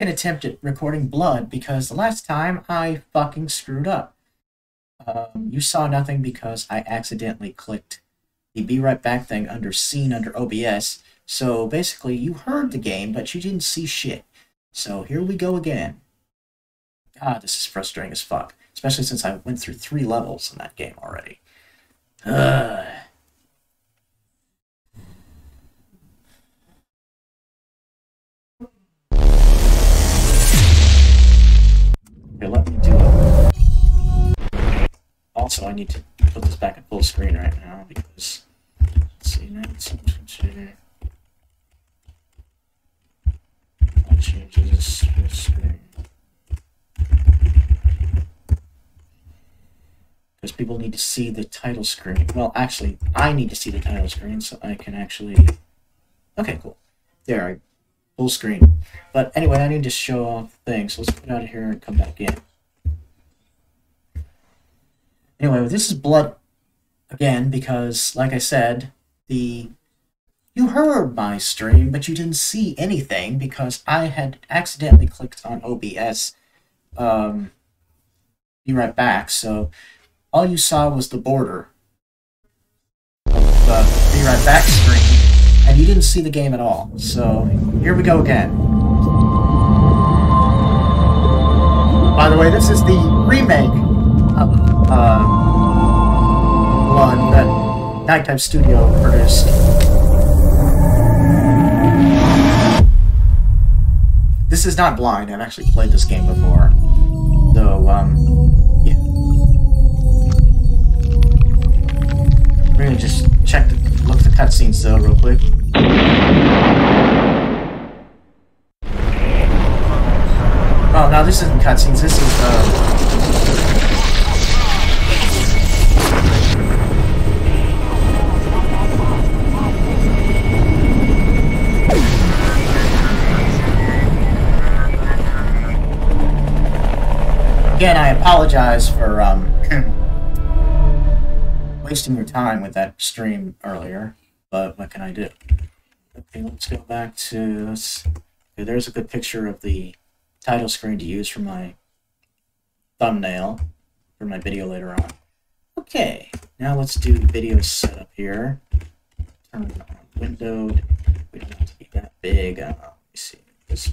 an attempt at recording blood because the last time I fucking screwed up. Um, you saw nothing because I accidentally clicked the be right back thing under scene under OBS. So basically, you heard the game, but you didn't see shit. So here we go again. God, this is frustrating as fuck. Especially since I went through three levels in that game already. Ugh. Okay, let me do it. Also, I need to put this back in full screen right now because. Let's see, now it's consider. I'll change this full screen. Because people need to see the title screen. Well, actually, I need to see the title screen so I can actually. Okay, cool. There, I full screen. But anyway, I need to show off things. So let's put out of here and come back in. Anyway, this is blood again because, like I said, the you heard my stream, but you didn't see anything because I had accidentally clicked on OBS. Um, be right back. So all you saw was the border the be right back screen, and you didn't see the game at all. So here we go again. By the way, this is the remake of uh, one that Nightdive Studio produced. This is not blind. I've actually played this game before. Though, um, yeah. We're gonna just check the cutscenes though, real quick. Oh, now this isn't cutscenes. This is uh. Again, I apologize for um, wasting your time with that stream earlier, but what can I do? Okay, let's go back to. Okay, there's a good picture of the title screen to use for my thumbnail for my video later on. Okay, now let's do the video setup here. Turn it on windowed. We don't have to be that big. Uh, let me see. This.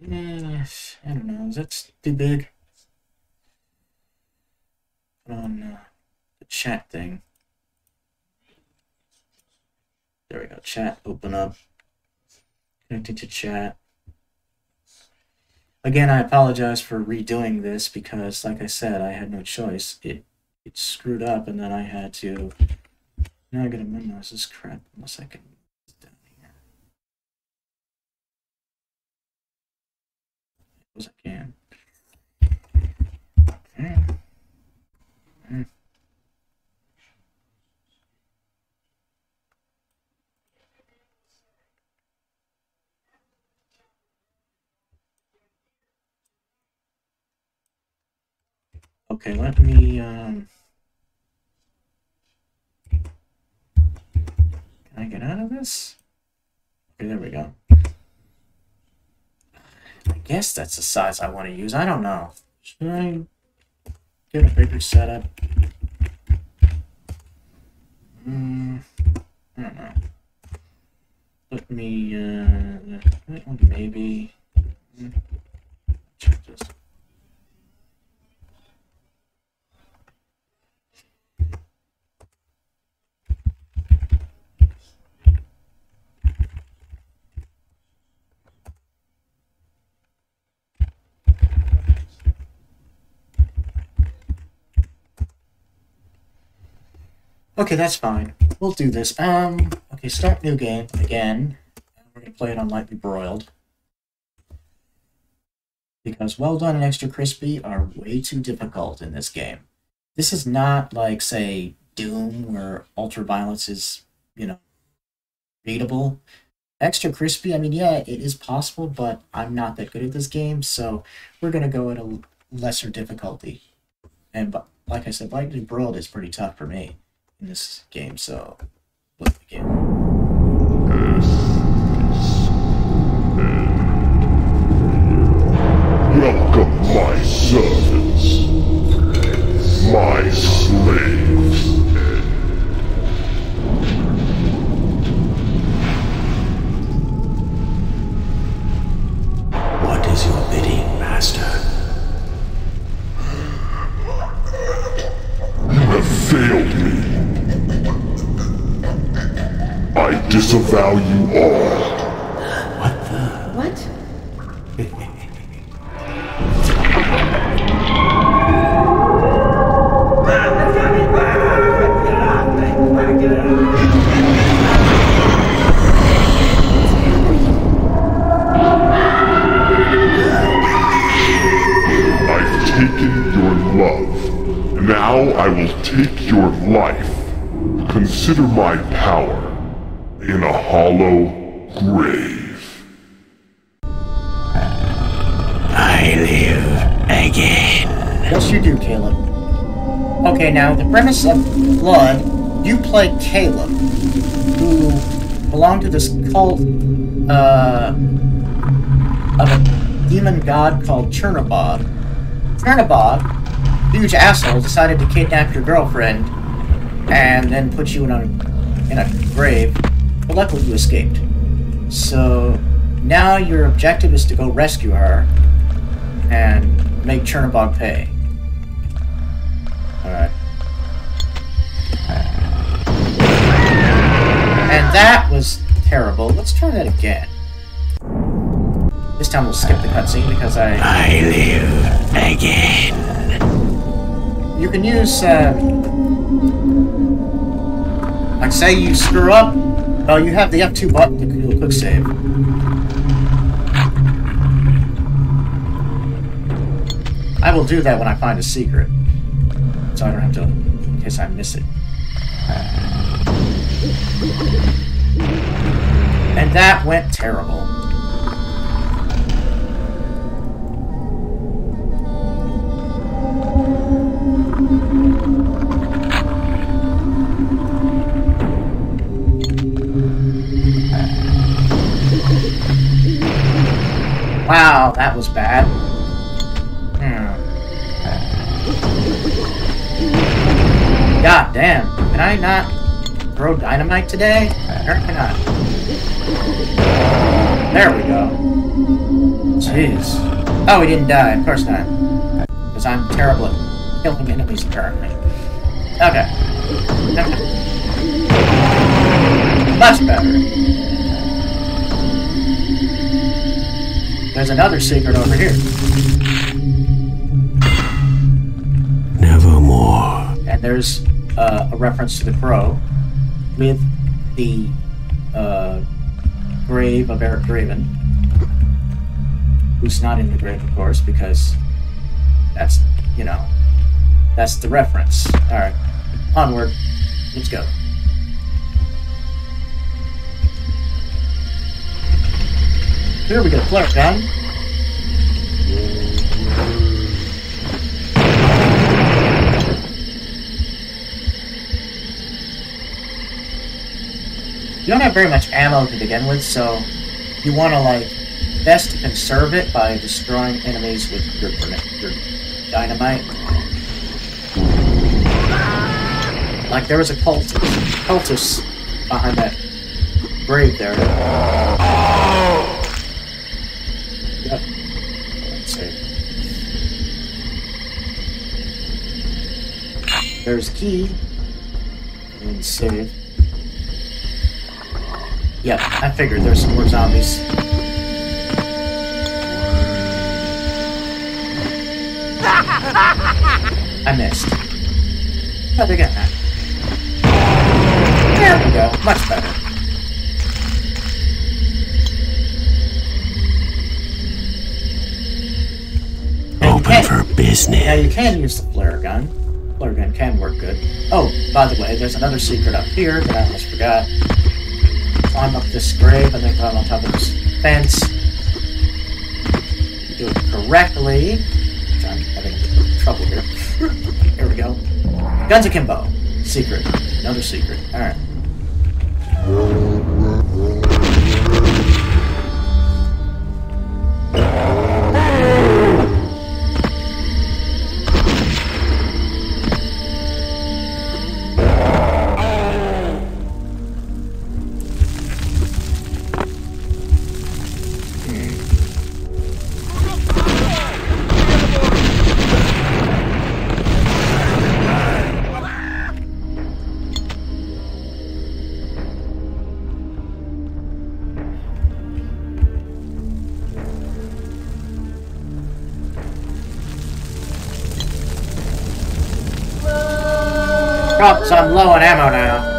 Yes, I don't know. Is that too big? On uh, the chat thing. There we go. Chat, open up. Connecting to chat. Again, I apologize for redoing this because, like I said, I had no choice. It it screwed up, and then I had to. Now I gotta minimize this crap unless I can. As I can. Okay. Mm. Okay, let me, um... Can I get out of this? Okay, there we go. I guess that's the size I want to use. I don't know. Should I get a bigger setup? Mm, I don't know. Let me, uh, maybe. Mm, Check this. Okay, that's fine. We'll do this. Um, okay, start new game again. We're gonna play it on lightly broiled. Because well done and extra crispy are way too difficult in this game. This is not like, say, Doom, where ultra violence is, you know, readable. Extra crispy, I mean, yeah, it is possible, but I'm not that good at this game, so we're gonna go at a lesser difficulty. And like I said, lightly broiled is pretty tough for me in this game, so let's begin. Welcome, my servants, my slaves. Disavow you all. What? I've taken your love. Now I will take your life. Consider my power in a hollow grave. I live again. Yes, you do, Caleb. Okay, now the premise of Blood, you play Caleb, who belonged to this cult uh, of a demon god called Chernobog. Chernobog, huge asshole, decided to kidnap your girlfriend and then put you in a in a grave. But luckily, you escaped. So now your objective is to go rescue her and make Chernobog pay. Alright. And that was terrible. Let's try that again. This time we'll skip the cutscene because I... I live again. You can use, uh... Like, say you screw up, oh, you have the F2 button to do a quick save. I will do that when I find a secret. So I don't have to, in case I miss it. And that went terrible. Wow, that was bad. Hmm. God damn. Can I not throw dynamite today? Apparently not. There we go. Jeez. Oh, he didn't die. Of course not. Because I'm terrible at killing enemies, apparently. Okay. Much better. There's another secret over here. Nevermore. And there's uh, a reference to the crow with the uh, grave of Eric Draven, who's not in the grave, of course, because that's, you know, that's the reference. Alright, onward. Let's go. Here we go, flare gun. You don't have very much ammo to begin with, so you want to like best conserve it by destroying enemies with your, your dynamite. Like there was a cult cultist behind that grave there. There's key. And save. Yep, I figured there's some more zombies. I missed. But again, that. There we go. Much better. Open for business. yeah, you can use the flare gun. Flare gun can work good. Oh, by the way, there's another secret up here that I almost forgot. Climb up this grave and then climb on top of this fence. Do it correctly. I'm having trouble here. here we go. Guns akimbo. Secret. Another secret. Alright. Problems, I'm low on ammo now.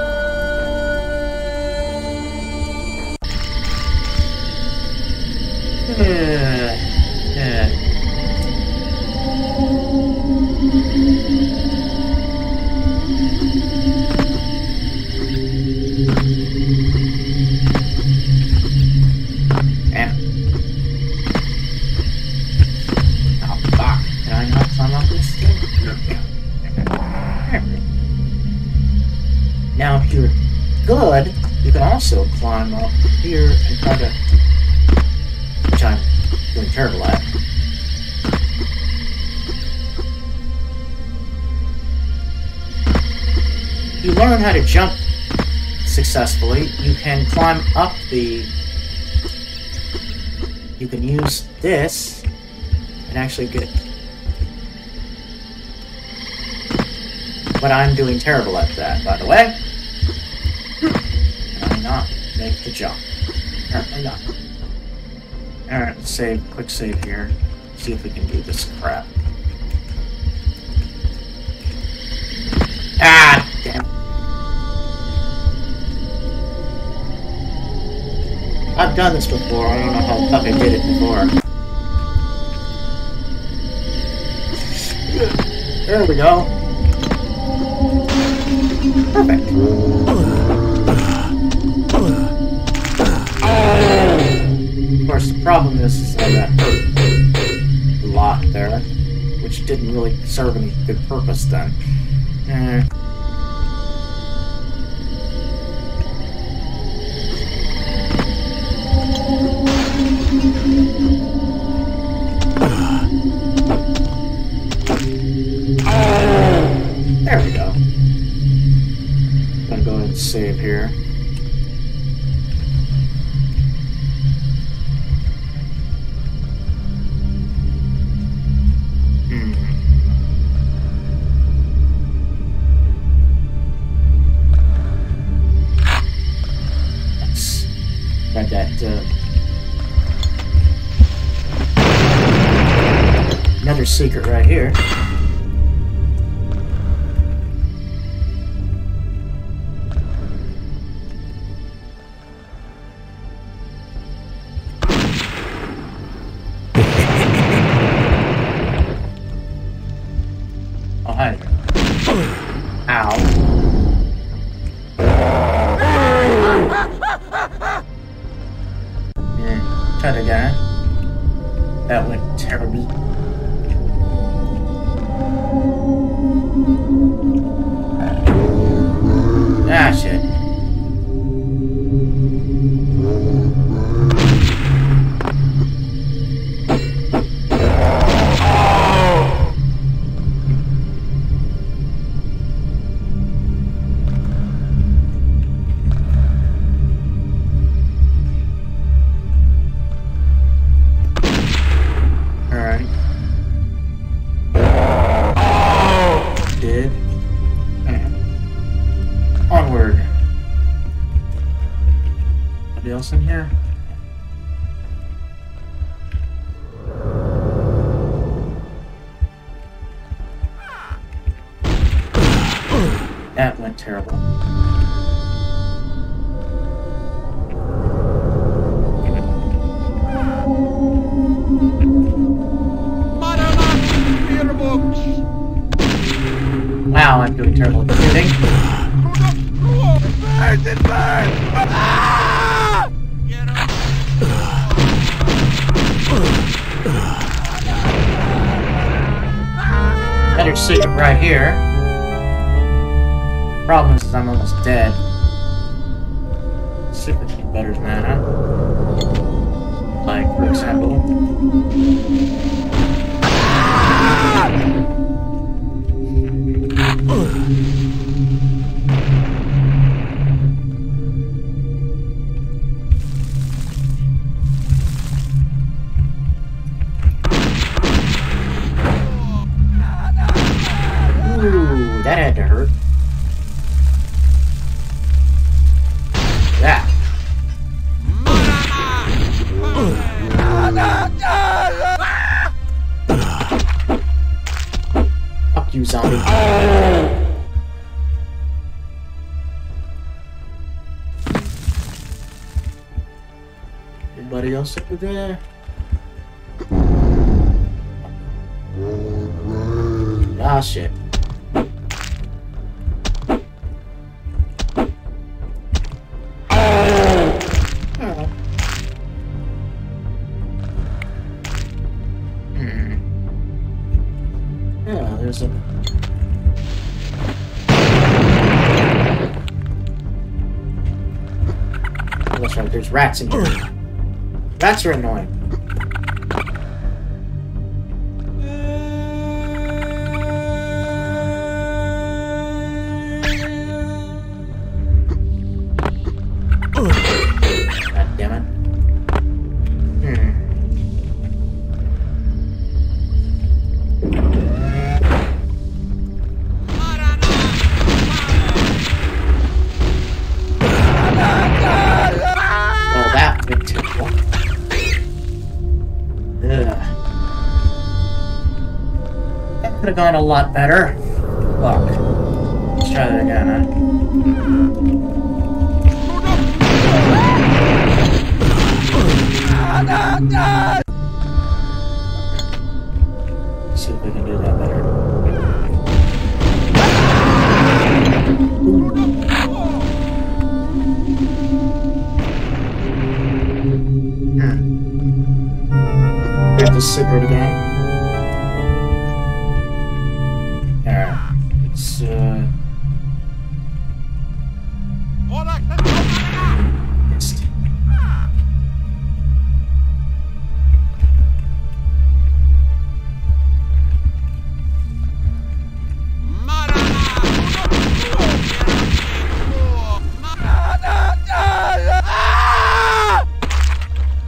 You can climb up the you can use this and actually get but I'm doing terrible at that by the way. And I'm not make the jump? Apparently not. Alright save quick save here. See if we can do this crap I've done this before. I don't know how the fuck I did it before. There we go. Perfect. Of course, the problem is, is that lot there, which didn't really serve any good purpose then. Eh. Else in here? That went terrible. Better right here. Problem is, I'm almost dead. Better than that, huh? Like, for example. over there. Ah, shit. Hmm. rats in here. That's annoying. lot better.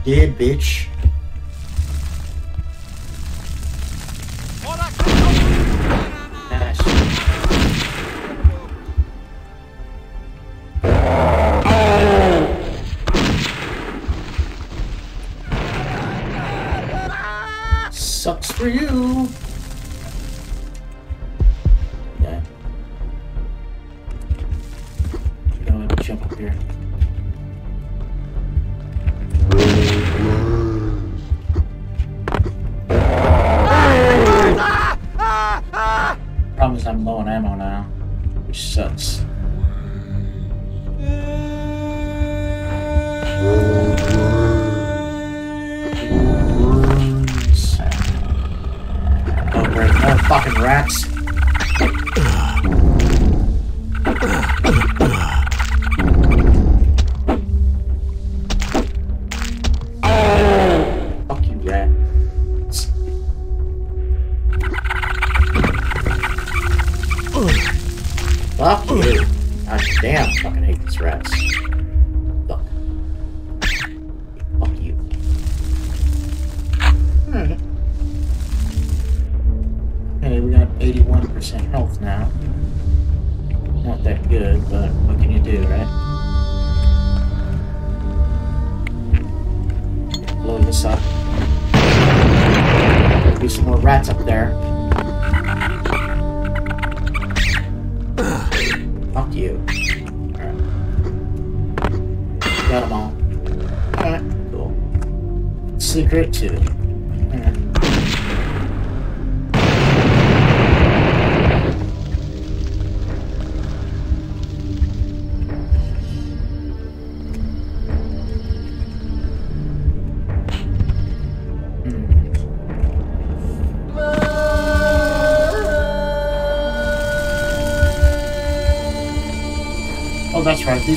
bitch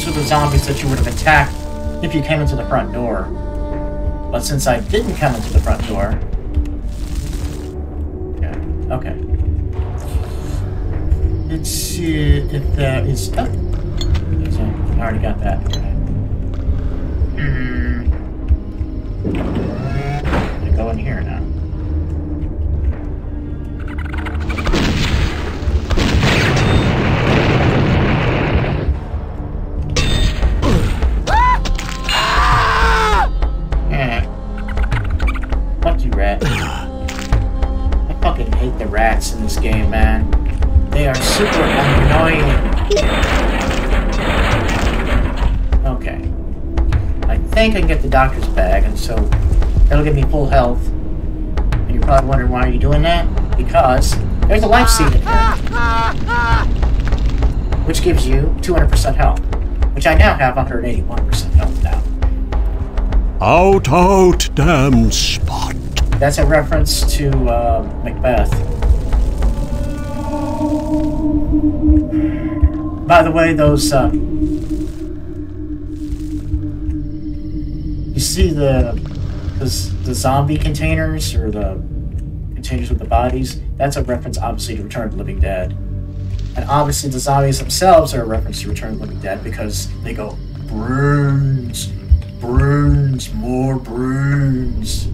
these were the zombies that you would have attacked if you came into the front door. But since I didn't come into the front door... Yeah, okay. Let's see if there is. Oh! I already got that. Life seed which gives you 200% health, which I now have 181% health now. Out, out, damn spot. That's a reference to uh, Macbeth. By the way, those uh, you see the, the the zombie containers or the containers with the bodies. That's a reference, obviously, to Return of the Living Dead, and obviously the zombies themselves are a reference to Return of the Living Dead because they go bruins, bruins, more bruins.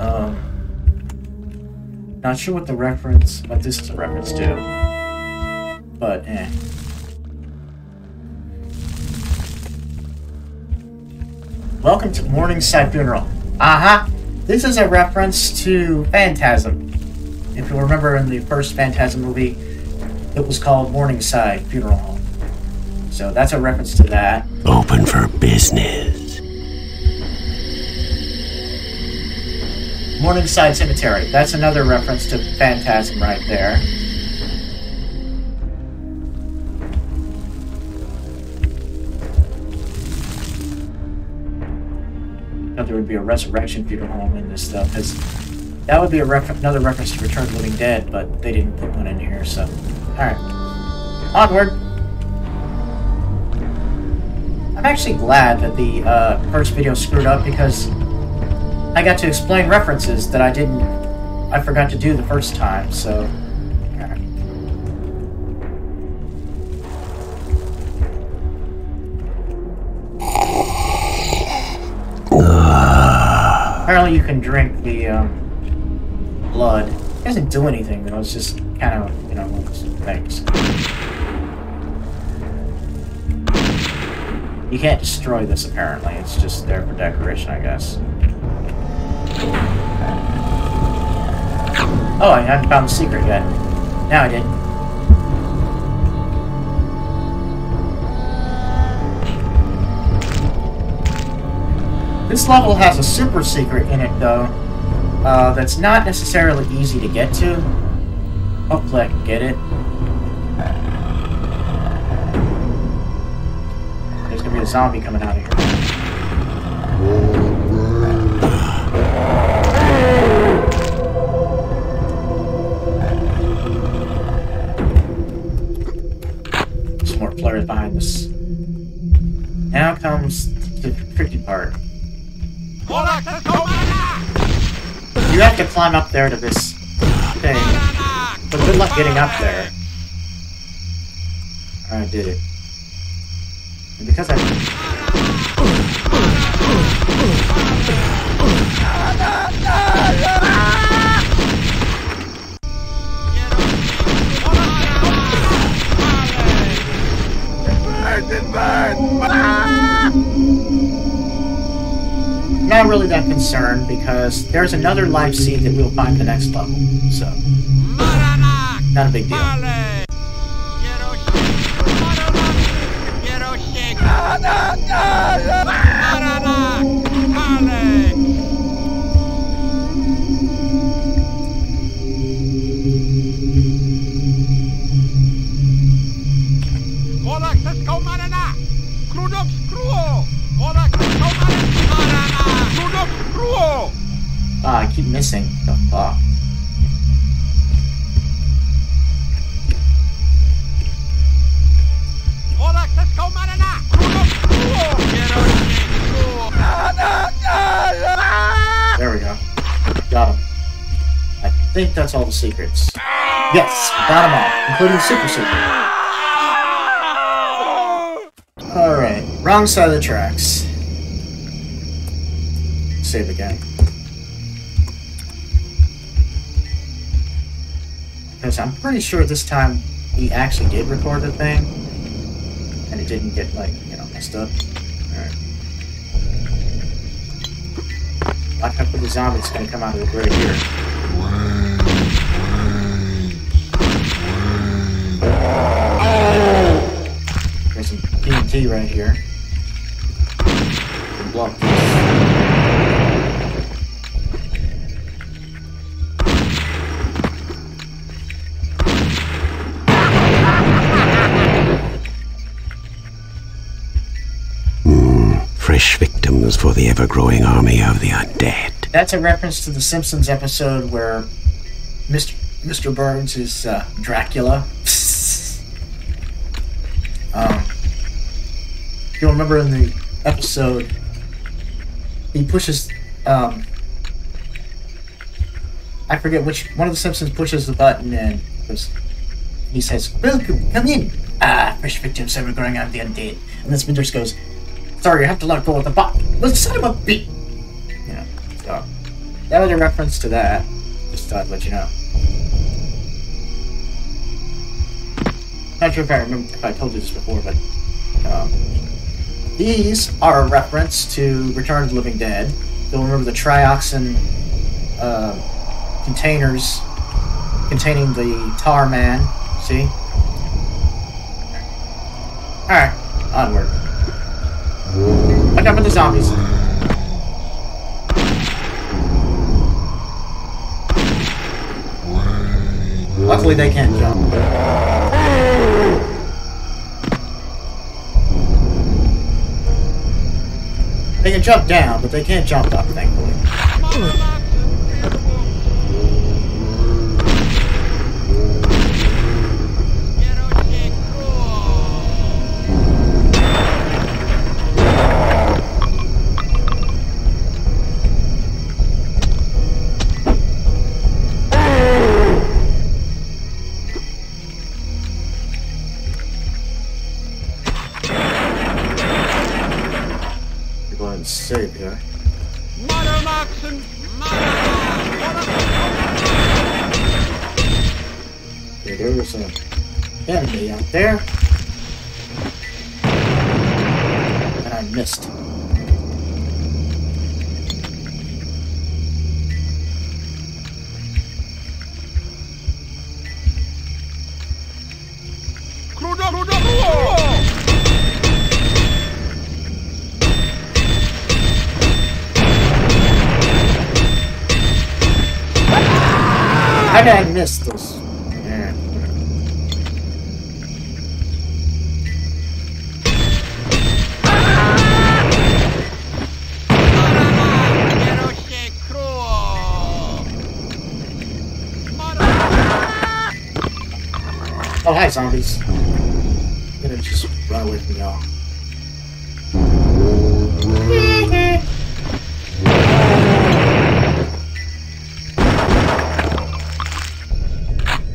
Um, not sure what the reference, what this is a reference to, but eh. Welcome to Morningside Funeral. Uh-huh. This is a reference to Phantasm. If you remember in the first Phantasm movie, it was called Morningside Funeral Home. So that's a reference to that. Open for business. Morningside Cemetery. That's another reference to Phantasm right there. Would be a resurrection funeral home in this stuff, because that would be a refer- another reference to Return of the Living Dead, but they didn't put one in here, so. Alright. Onward! I'm actually glad that the uh, first video screwed up because I got to explain references that I didn't, I forgot to do the first time, so. You can drink the um, blood. It doesn't do anything though, it's just kind of, you know, things. You can't destroy this apparently, it's just there for decoration, I guess. Oh, I haven't found the secret yet. Now I did. This level has a super secret in it, though, uh, that's not necessarily easy to get to. Hopefully I can get it. There's gonna be a zombie coming out of here. Some more players behind us. Now comes the tricky part. Climb up there to this thing. But good luck getting up there. I did it. And because I... Not really that concerned because there's another life seed that we'll find the next level. So, not a big deal. Ah, I keep missing. The fuck. There we go. Got him. I think that's all the secrets. Yes, got them all, including the super secret. Alright, wrong side of the tracks. Save again. Because I'm pretty sure this time he actually did record the thing. And it didn't get, like, you know, messed up. Alright. Watch out for the zombie that's gonna come out of the grave here. There's some TNT right here. The ever growing army of the undead. That's a reference to the Simpsons episode where Mr. Mr. Burns is uh, Dracula. um, you'll remember in the episode, he pushes. Um, I forget which one of the Simpsons pushes the button and he says, "Welcome, come in." Ah, fresh victims ever growing on the undead. And then Smithers goes, "Sorry, you have to let go of the button." Well, son of a. You know, so that was a reference to that. Just thought I'd let you know. Not sure if I remember if I told you this before, but um, these are a reference to Return of the Living Dead. You'll remember the trioxin uh, containers containing the tar man. See? Alright, onward. Up at the zombies. Luckily, they can't jump. They can jump down, but they can't jump up, thankfully. There. And I missed. How did I miss this? Hi, zombies. I'm gonna just run away from y'all.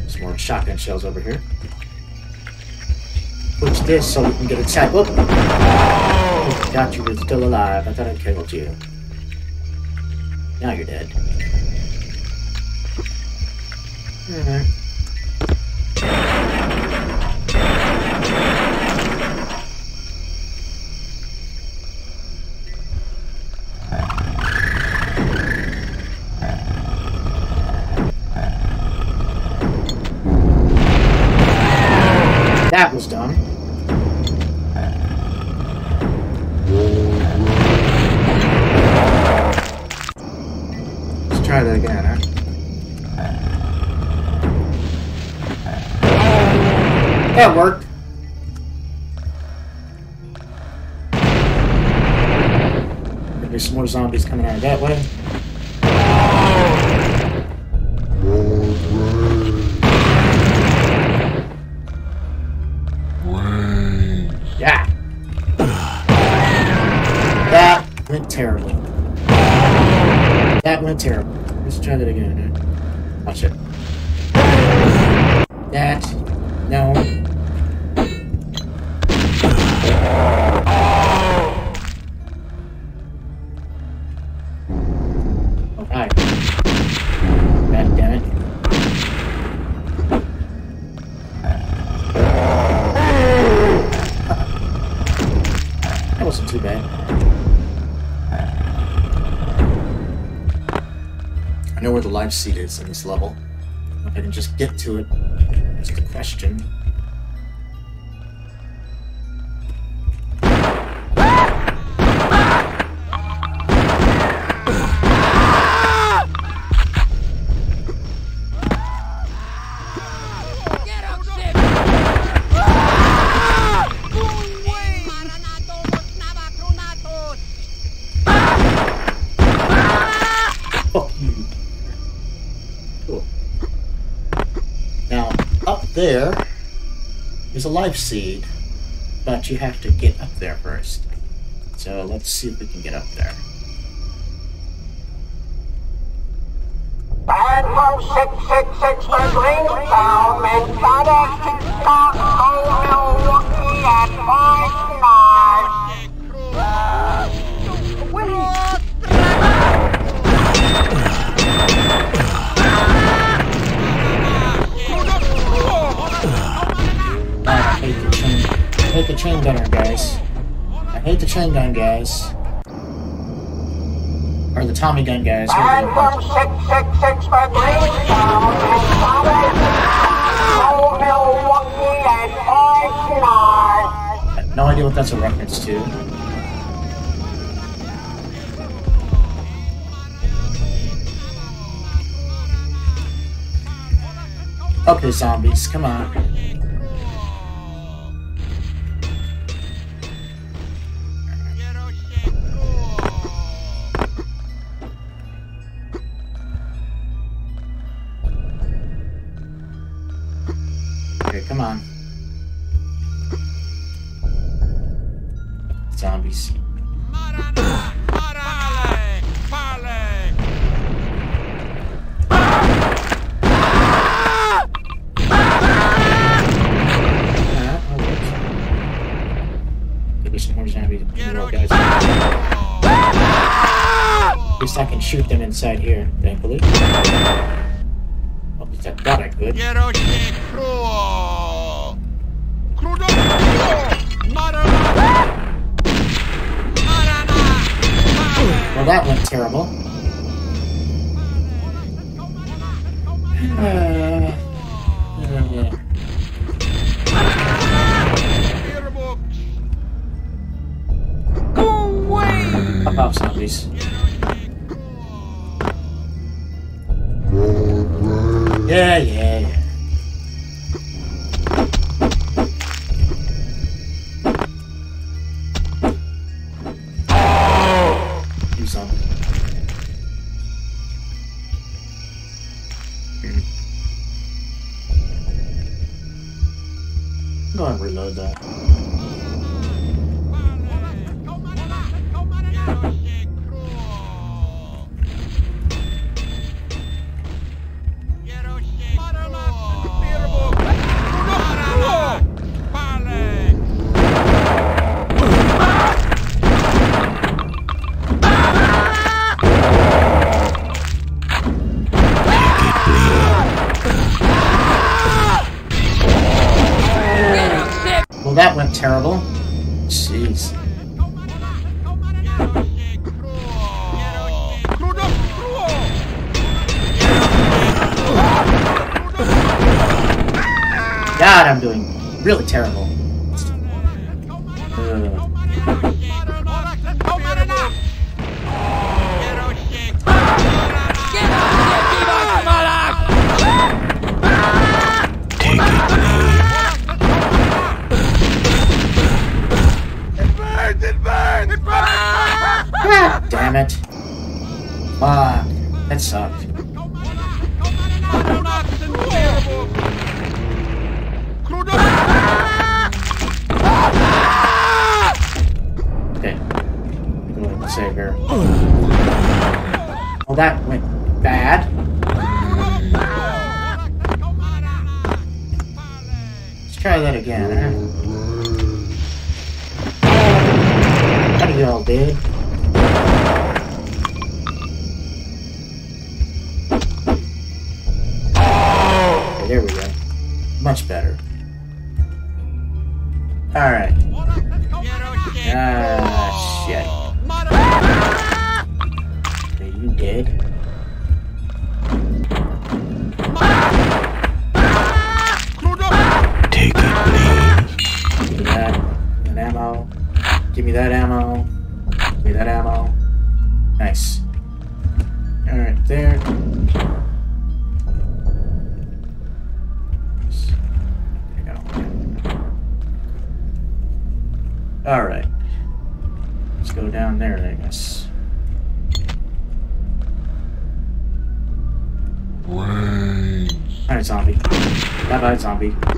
Some more shotgun shells over here. Push this so we can get attacked. Whoop! Oh, got you. You're still alive. I thought I killed you. Now you're dead. Alright. Is in this level. I can just get to it, that's a question. life seed, but you have to get up there first. So let's see if we can get up there. no idea what that's a reference to. Okay, zombies, come on. terrible. happy.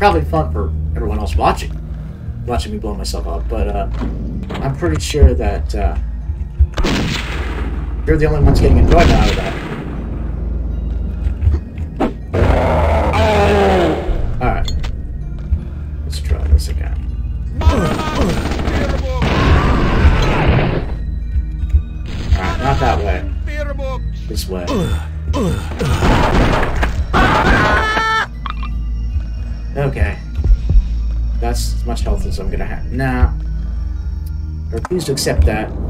probably fun for everyone else watching, watching me blow myself up, but uh, I'm pretty sure that uh, you're the only ones getting enjoyment out of that. Please accept that.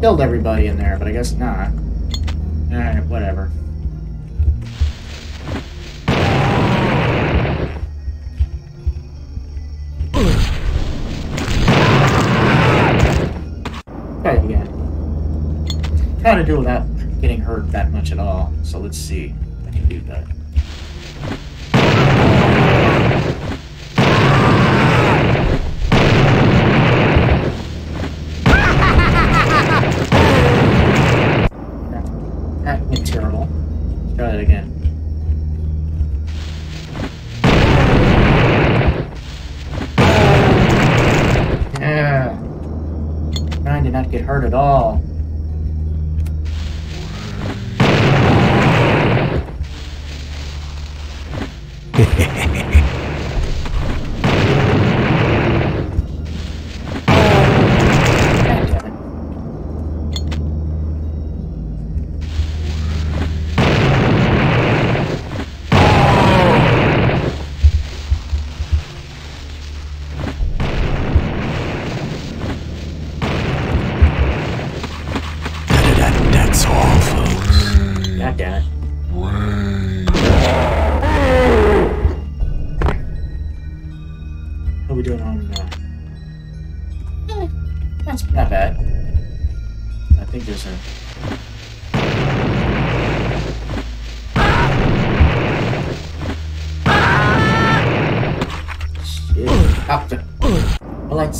Killed everybody in there, but I guess not. Alright, whatever. Try it again. Try to do without getting hurt that much at all. So let's see if I can do that. That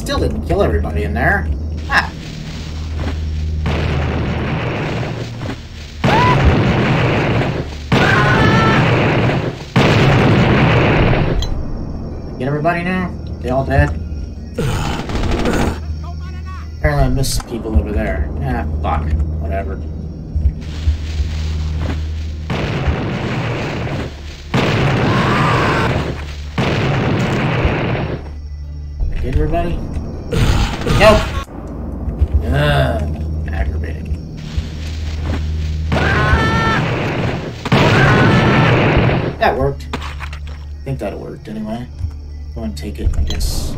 still didn't kill everybody in there. Ah. Get everybody now? They all dead? Apparently I missed people over there. Ah, fuck. Whatever. Get everybody? Nope! Ugh, ah, aggravating. That worked. I think that worked anyway. Go and take it, I guess.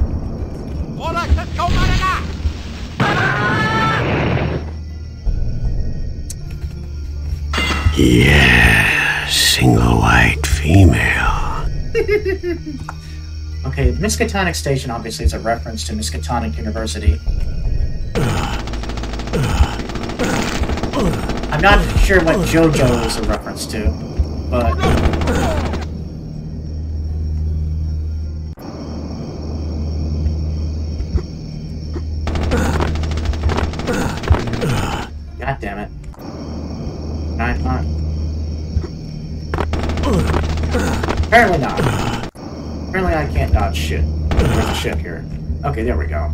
Yeah, single white female. Okay, Miskatonic Station obviously is a reference to Miskatonic University. I'm not sure what JoJo is a reference to, but Okay, there we go.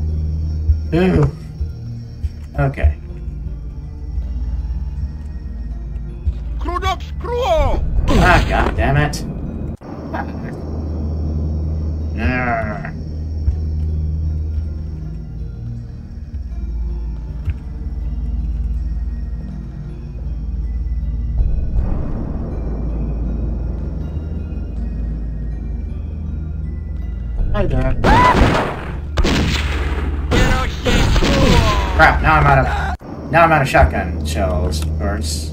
Out of shotgun shells, course.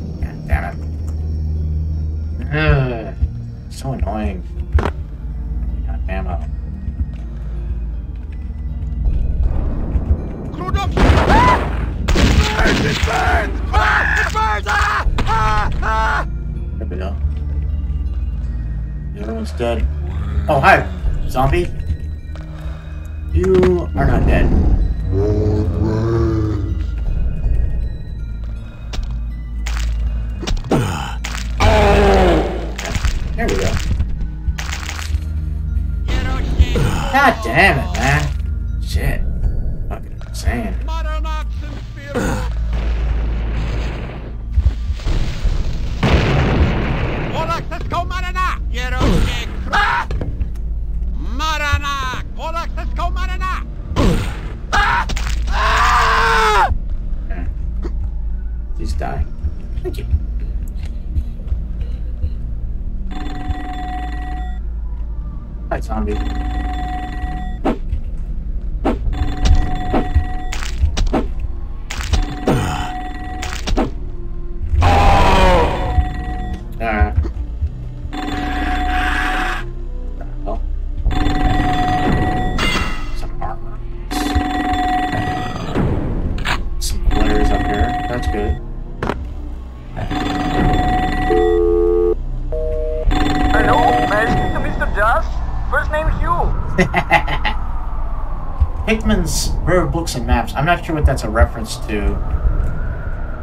I'm not sure what that's a reference to.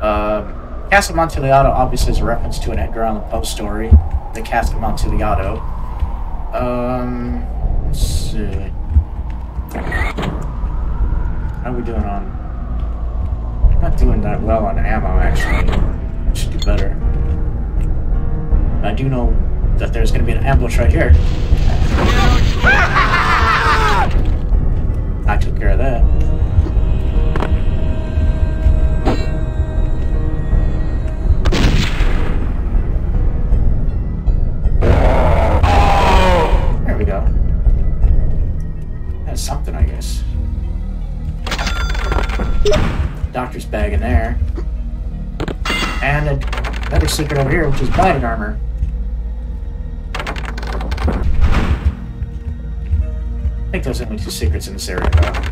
Um, Castle Montiliado obviously is a reference to an Edgar Allan Poe story, The Cask of Um, let's see. How are we doing on? Not doing that well on ammo, actually. Should do better. I do know that there's going to be an ambush right here. Here, which is body armor. I think there's only two secrets in this area, though.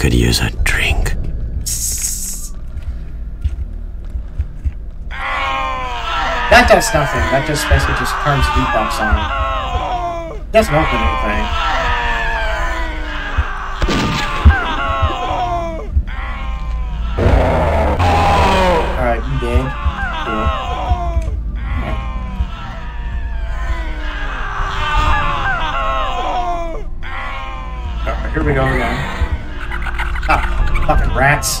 Could use a drink. That does nothing. That just basically just turns beatbox on. Doesn't open anything. Here we go again. Fucking rats.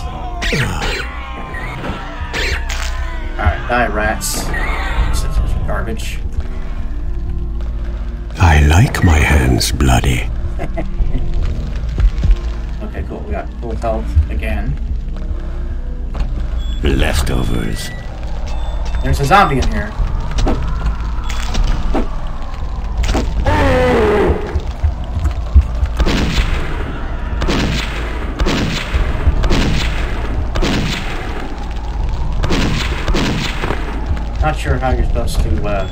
Alright, die rats. Garbage. I like my hands bloody. Okay, cool. We got full health again. Leftovers. There's a zombie in here. Not sure how you're supposed to, uh...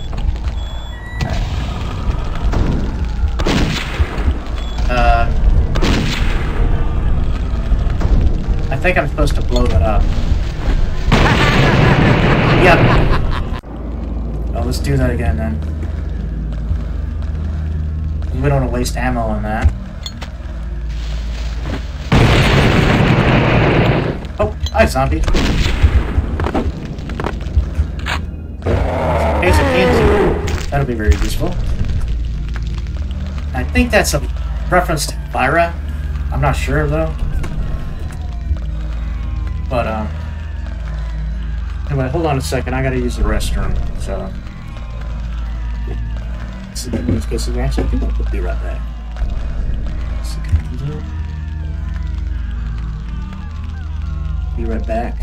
Uh... I think I'm supposed to blow that up. Yep. Oh, let's do that again then. We don't want to waste ammo on that. Oh, hi, zombie. That'll be very useful. I think that's a reference to Lyra. I'm not sure though. But um. Anyway, hold on a second. I gotta use the restroom. So. In these cases, we actually do I'll be right back. I? Be right back.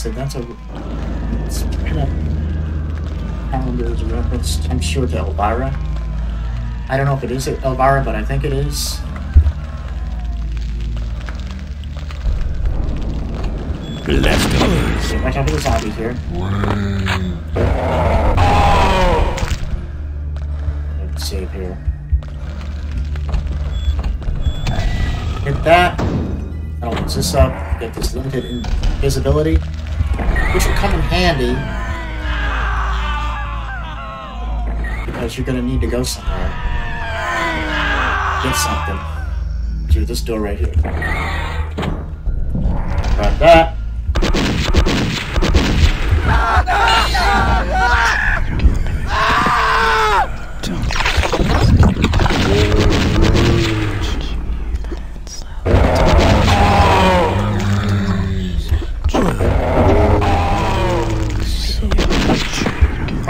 Said, that's a. It's kind of. Calendar is reference, I'm sure, to Elvira. I don't know if it is Elvira, but I think it is. Leftovers. So watch out for the zombies here. Let's save here. Hit that. That'll this up. Get this limited invisibility, which will come in handy because you're gonna need to go somewhere. Get something through this door right here. Grab that.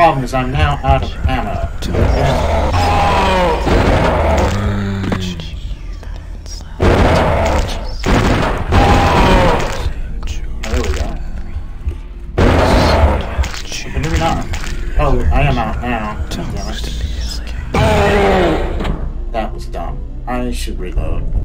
Problem is, I'm now out of ammo. Oh, there we go. Maybe not. Oh, I am out now. That was dumb. I should reload.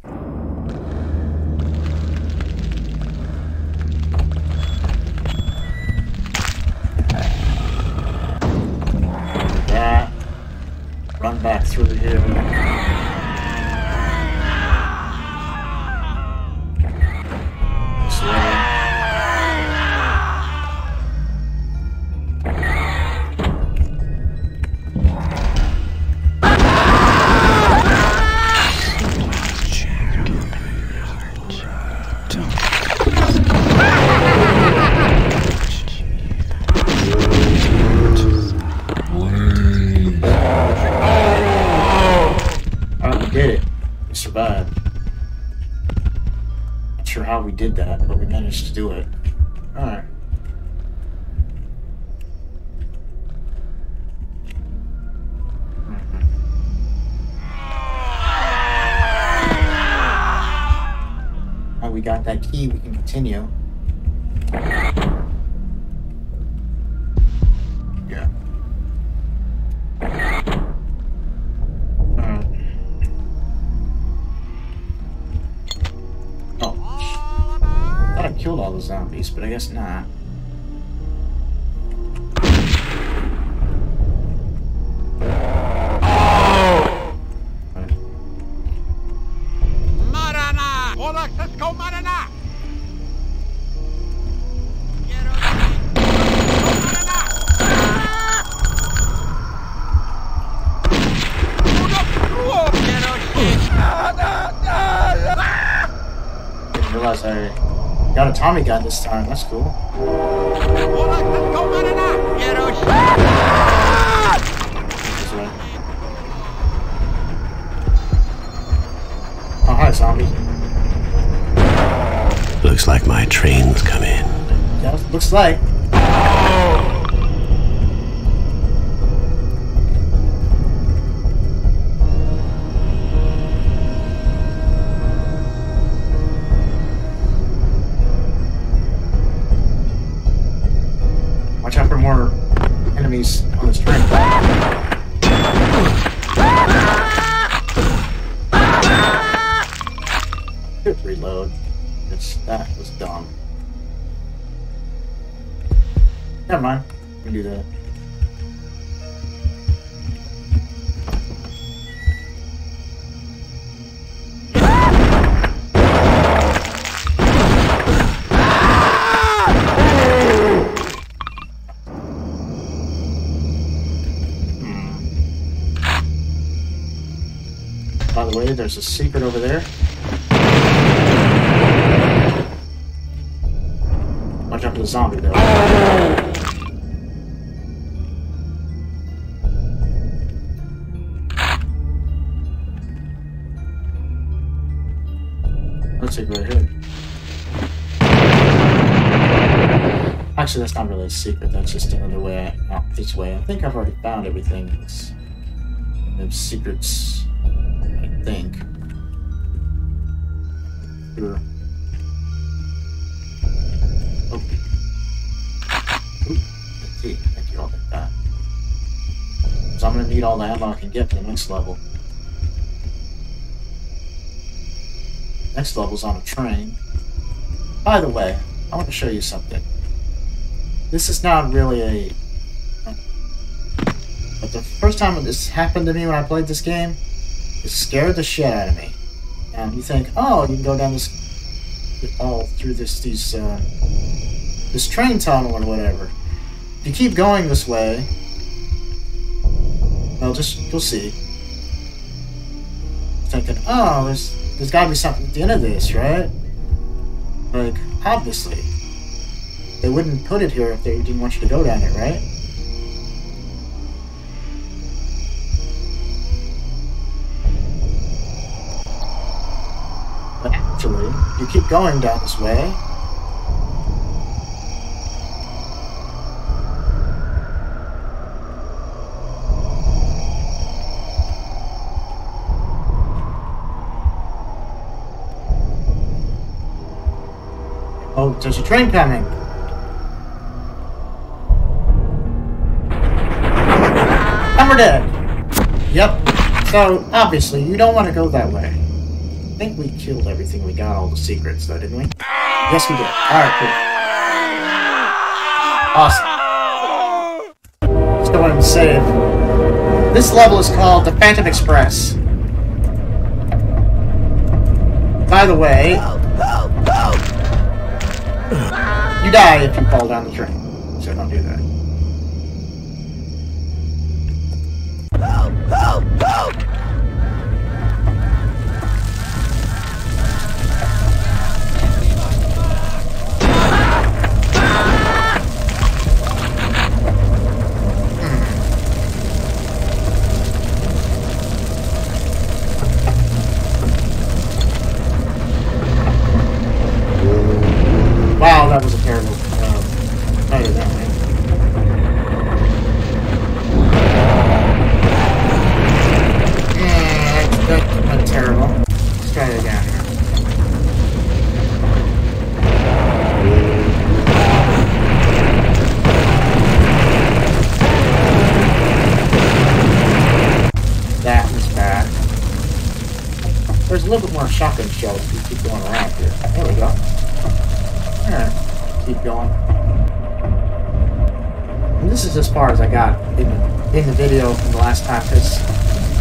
Key, we can continue. Yeah. Alright. Oh. Thought I killed all the zombies, but I guess not. Tommy gun this time. That's cool. Never mind. We can do that. Hmm. By the way, there's a secret over there. Watch out for the zombie, though. So that's not really a secret. That's just another way out this way. I think I've already found everything. It's no secrets, I think. Sure. Oh. Thank you. I'll that. So I'm gonna need all the ammo I can get for the next level. Next level's on a train. By the way, I want to show you something. This is not really a... But the first time this happened to me when I played this game, it scared the shit out of me. And you think, oh, you can go down this... all through this, these, uh, this train tunnel or whatever. If you keep going this way, well, just, you'll see. Thinking, oh, there's, there's gotta be something at the end of this, right? Like, obviously. They wouldn't put it here if they didn't want you to go down it, right? But actually, you keep going down this way. Oh, there's a train coming. We're dead. Yep. So, obviously, you don't want to go that way. I think we killed everything. We got all the secrets, though, didn't we? Yes, we did. Alright, cool. Awesome. Let's go ahead and save. This level is called the Phantom Express. By the way, you die if you fall down the train. So don't do that. Wow, shotgun shells if we keep going around here. There we go. Alright, keep going. And this is as far as I got in, in the video from the last time, because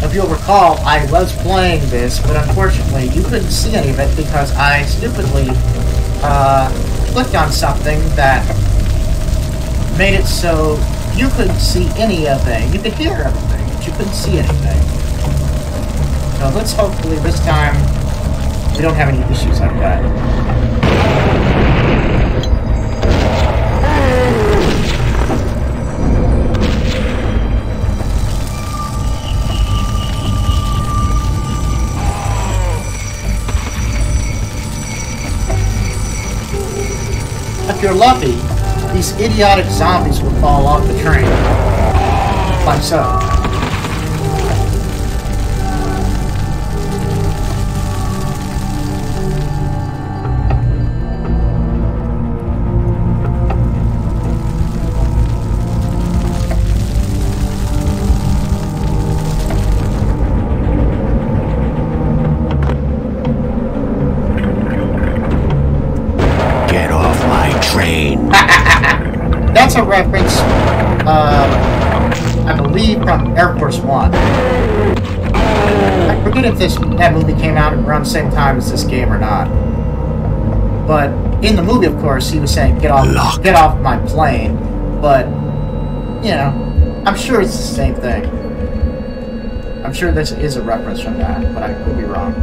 if you'll recall, I was playing this, but unfortunately you couldn't see any of it because I stupidly uh, clicked on something that made it so you couldn't see anything. You could hear everything, but you couldn't see anything. So let's hopefully this time we don't have any issues like that. If you're lucky, these idiotic zombies will fall off the train. Like so. Forget if this that movie came out around the same time as this game or not. But in the movie, of course, he was saying, "Get off, get off my plane." But you know, I'm sure it's the same thing. I'm sure this is a reference from that, but I could be wrong.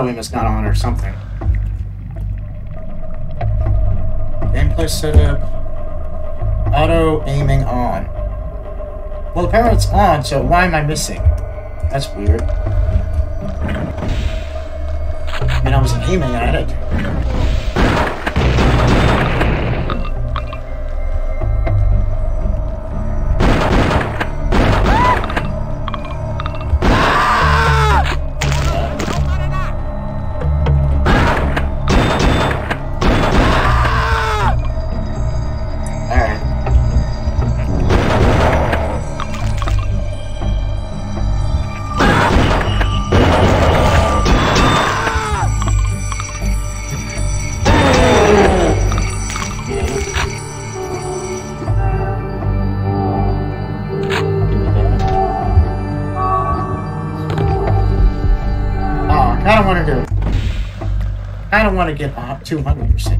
Auto aim is not on or something. Gameplay setup. Auto aiming on. Well, apparently it's on, so why am I missing? That's weird. I mean, I was aiming at it. Get 200%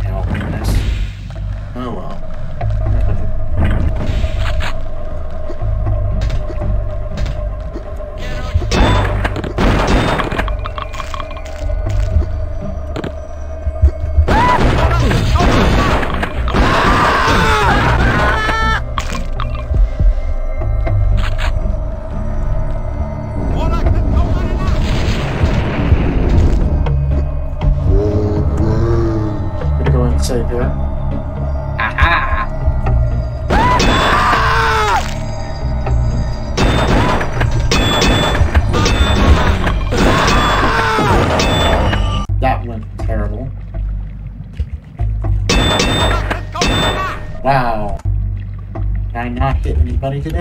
hit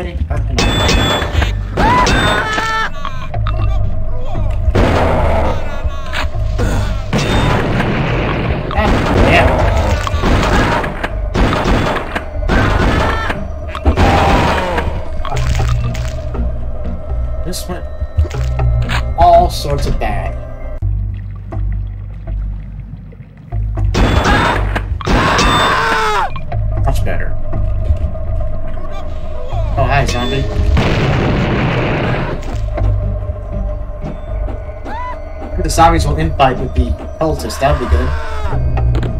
zombies will infight with the cultists. That would be good.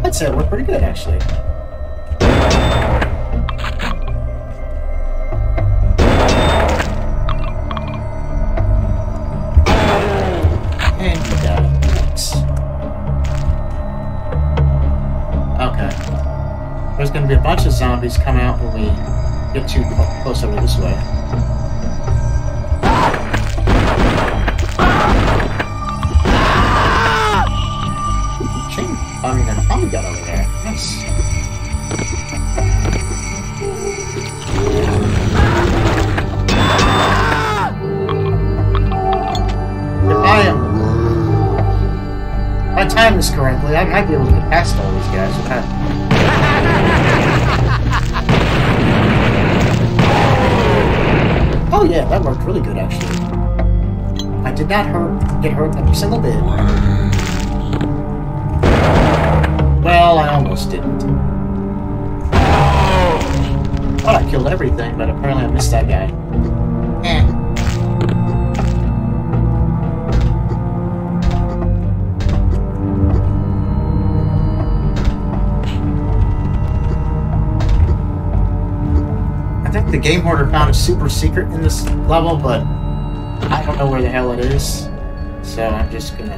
I'd say it worked pretty good, actually. There's gonna be a bunch of zombies come out when we get too close over this way. Get hurt every single bit. Well, I almost didn't. Thought I killed everything, but apparently I missed that guy. Eh. I think the game hoarder found a super secret in this level, but I don't know where the hell it is. So I'm just gonna.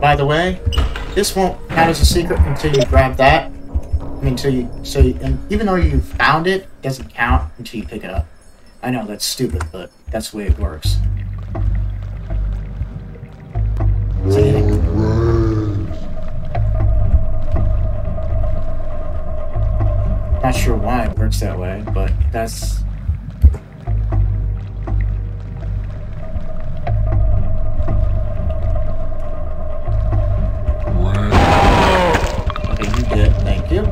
By the way, this won't count as a secret until you grab that. I mean, until you so you, and even though you found it, it doesn't count until you pick it up. I know that's stupid, but that's the way it works. Works that way, but that's. Okay, you did. Thank you.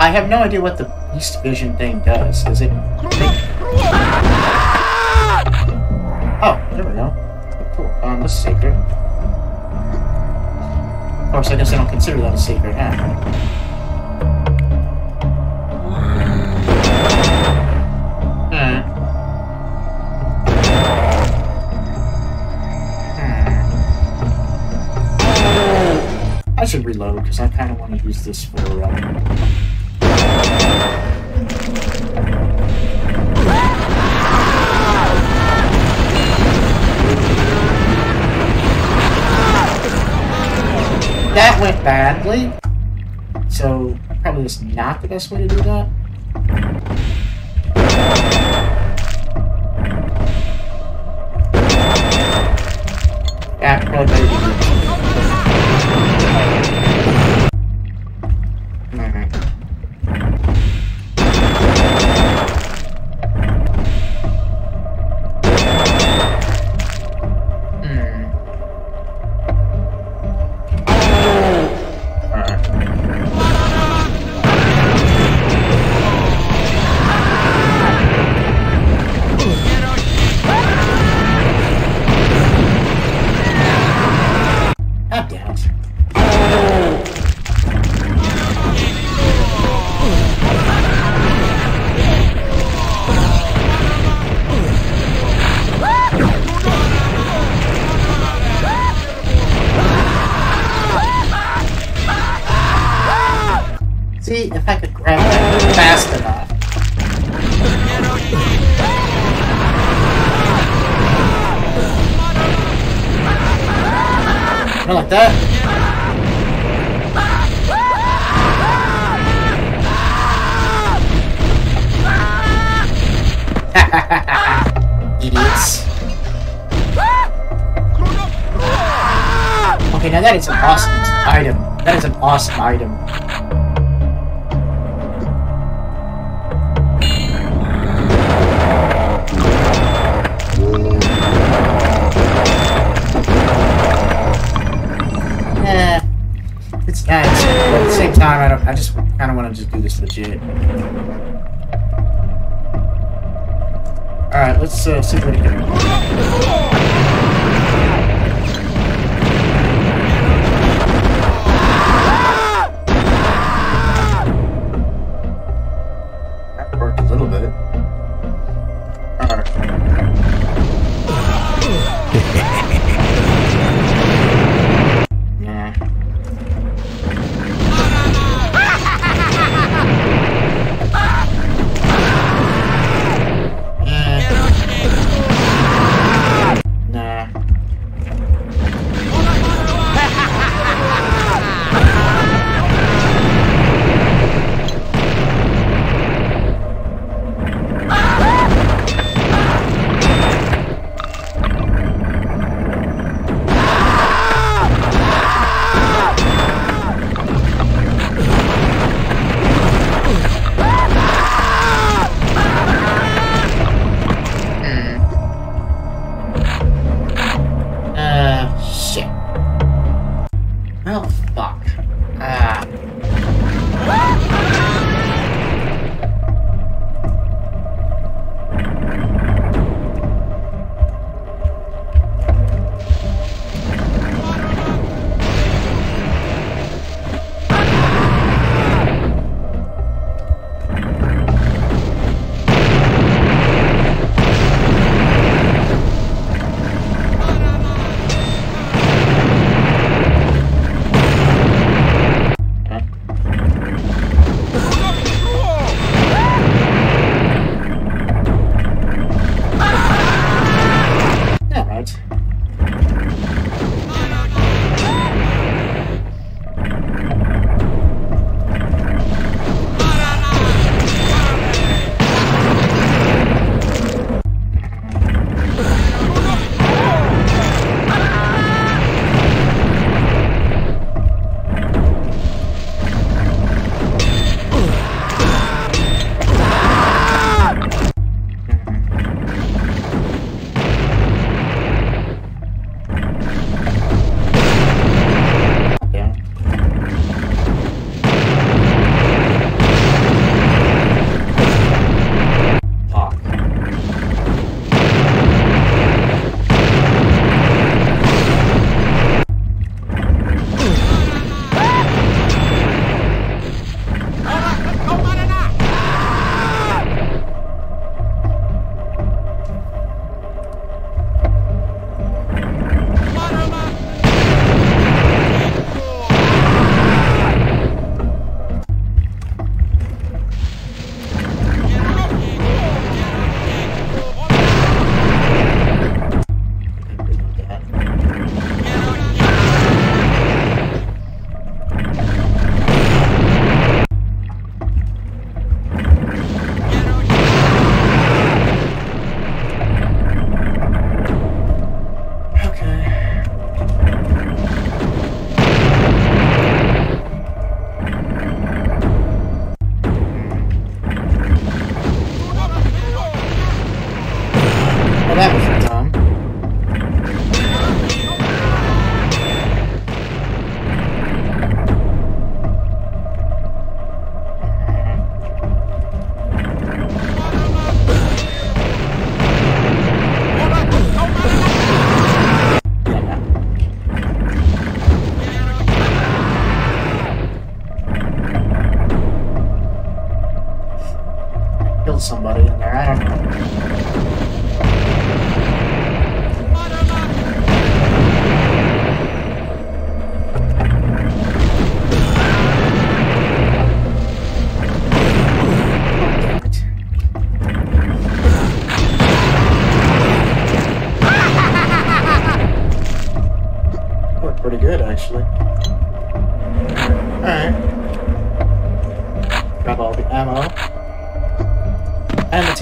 I have no idea what the Beast Vision thing does. Does it? Oh, there we go. Cool. Um, this is secret. Of course, I guess I don't consider that a secret, huh? Reload because I kind of want to use this for. Um... That went badly. So, probably just not the best way to do that.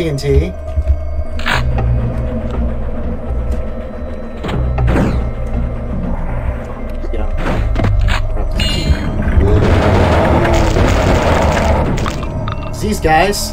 TNT. Yeah. These guys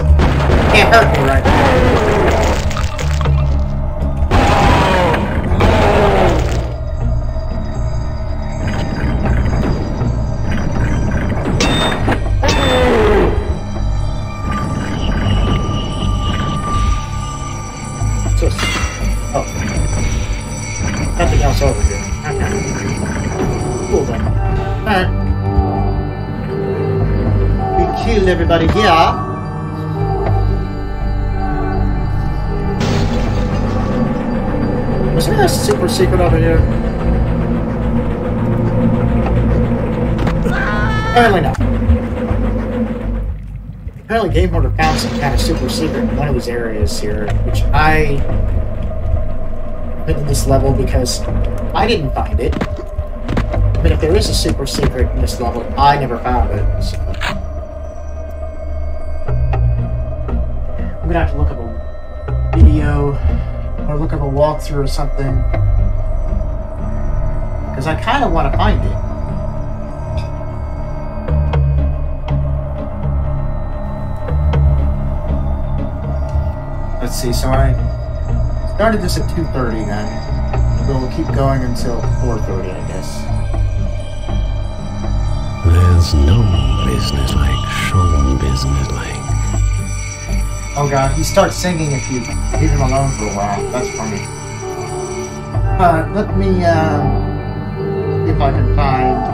because I didn't find it. But if there is a super secret in this level, I never found it. So. I'm gonna have to look up a video or look up a walkthrough or something. Because I kind of want to find it. Let's see, so I started this at 2.30 then. We'll keep going until 4.30, I guess. There's no business like show business like. Oh god, he starts singing if you leave him alone for a while. That's funny. Uh, let me, uh, if I can find...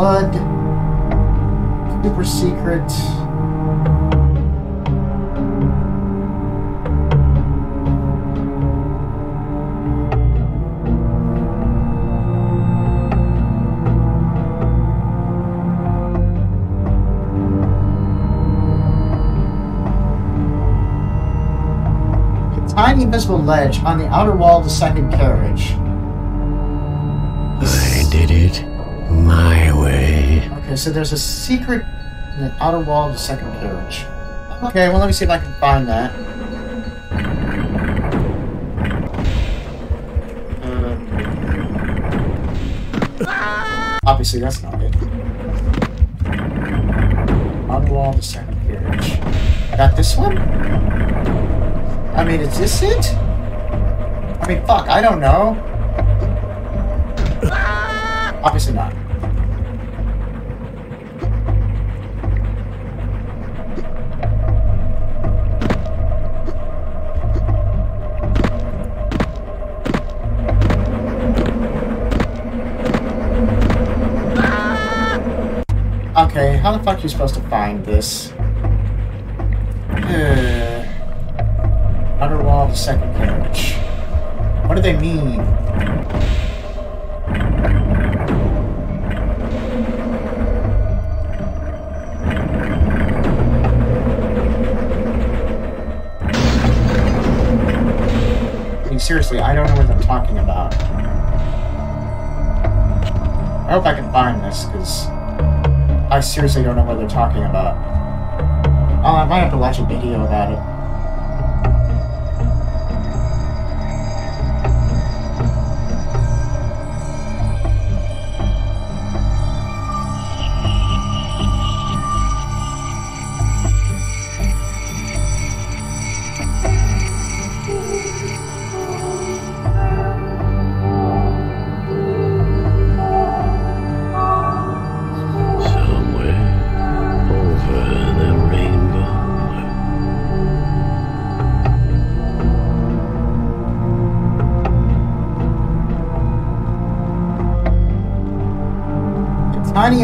Blood. Super secret. A tiny invisible ledge on the outer wall of the second carriage. I did it my Okay, so there's a secret in the outer wall of the second carriage. Okay, well, let me see if I can find that. Uh, obviously, that's not it. Outer wall of the second carriage. Got this one? I mean, is this it? I mean, fuck, I don't know. Obviously not. Are supposed to find this? Uh, outer wall of the second carriage. What do they mean? Seriously, I don't know what they're talking about. I hope I can find this, because I seriously don't know what they're talking about. Oh, I might have to watch a video about it.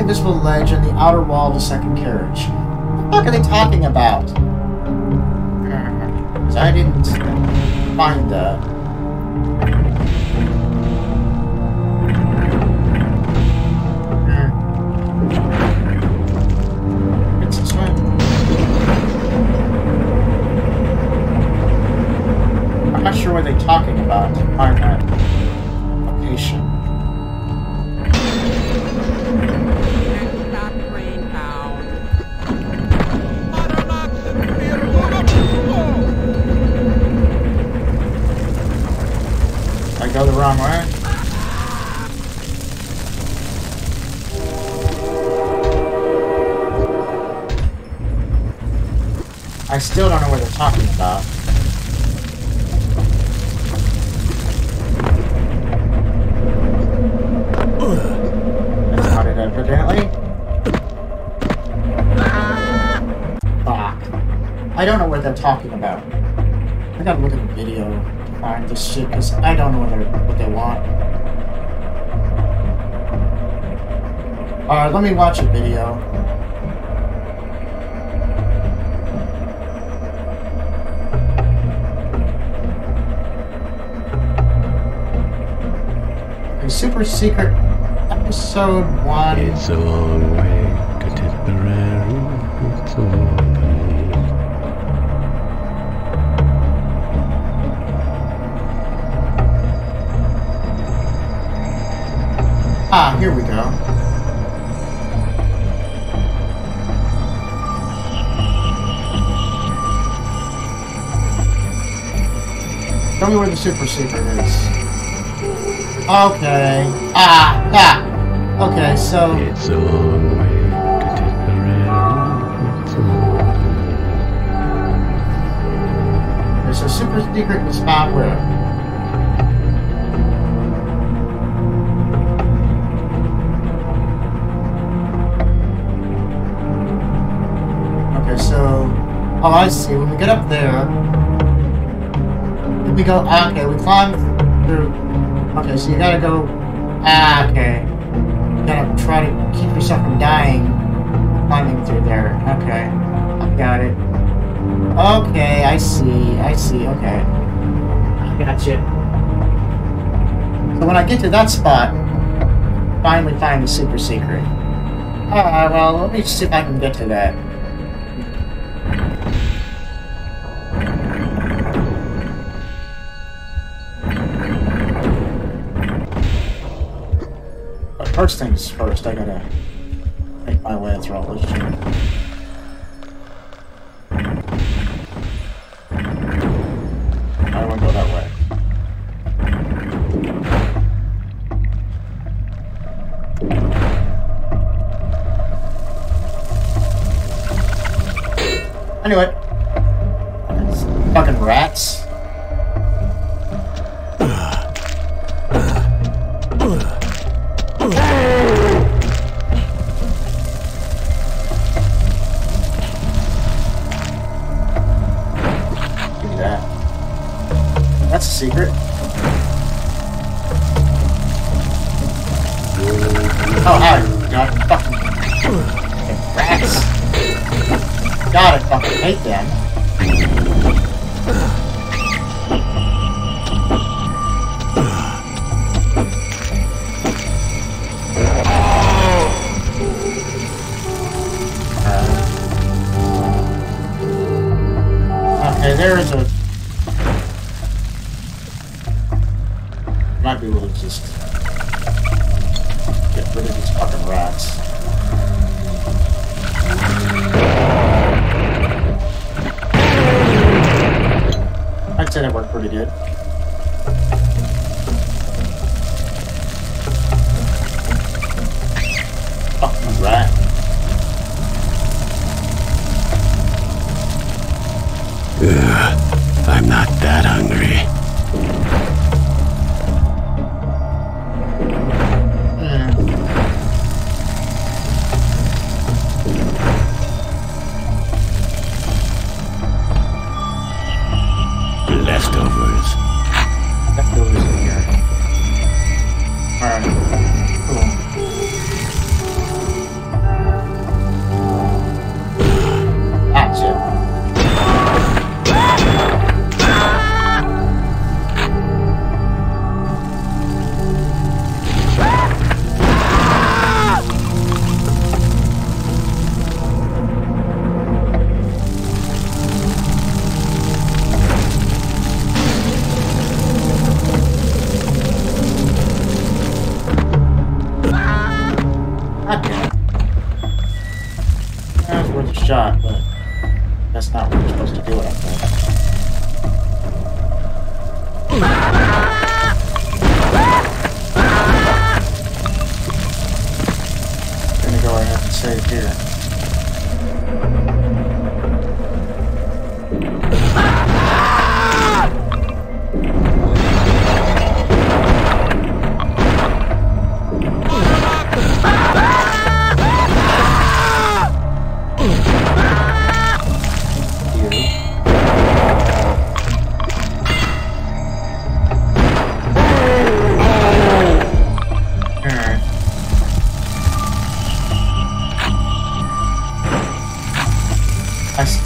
Invisible ledge on the outer wall of the second carriage. What the fuck are they talking about? Because I didn't find that. Hmm. It's this way. I'm not sure what they're talking about to find I still don't know what they're talking about. Evidently. Fuck. I don't know what they're talking about. I gotta look at the video find this shit because I don't know what what they want. Alright, let me watch a video. Okay, super secret episode one. It's a long way to Tipperary. It's a long Ah, here we go. Tell me where the super secret is. Okay. Ah, ah. Okay, so It's a long way to Tipperary. the long there's a super secret in spot where. Oh, I see. When we get up there, we go. ah, Okay, we climb through. Okay, so you gotta go. Ah, okay. You gotta try to keep yourself from dying climbing through there. Okay, I got it. Okay, I see. I see. Okay, I got you. So when I get to that spot, finally find the super secret. Alright, well, let me see if I can get to that. First things first, I gotta make my way through all this. That's a secret. Oh, hi. God, fucking. fucking Rats. God, I fucking hate them. Uh, Okay, there is a. pretty good.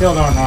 Still don't know.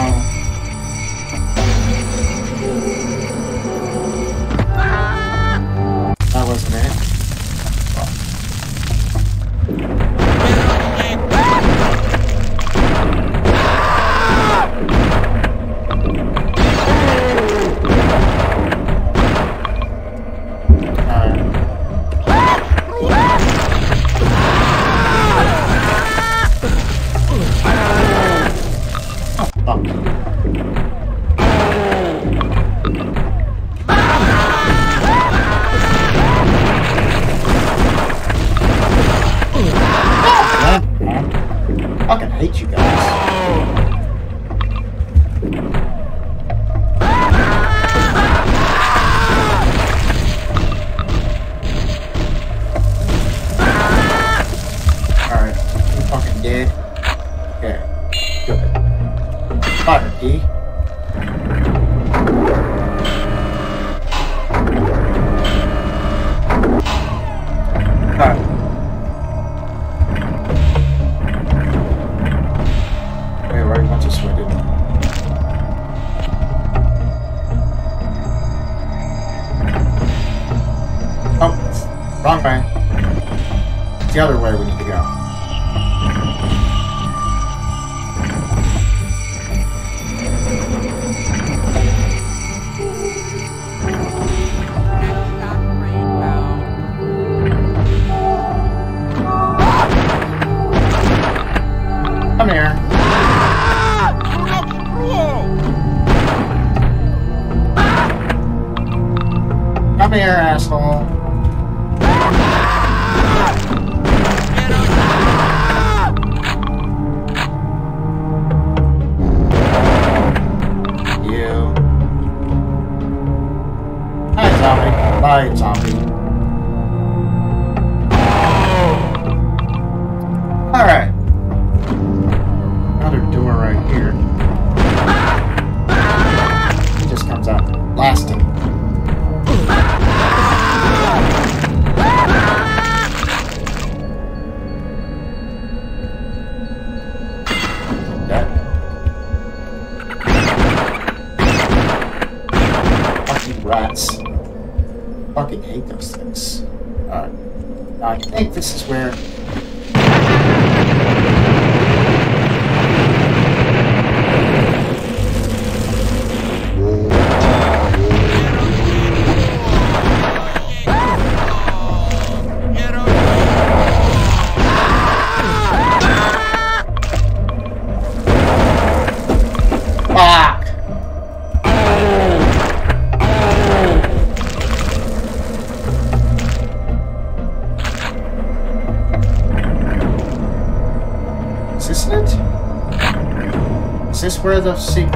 Where the secret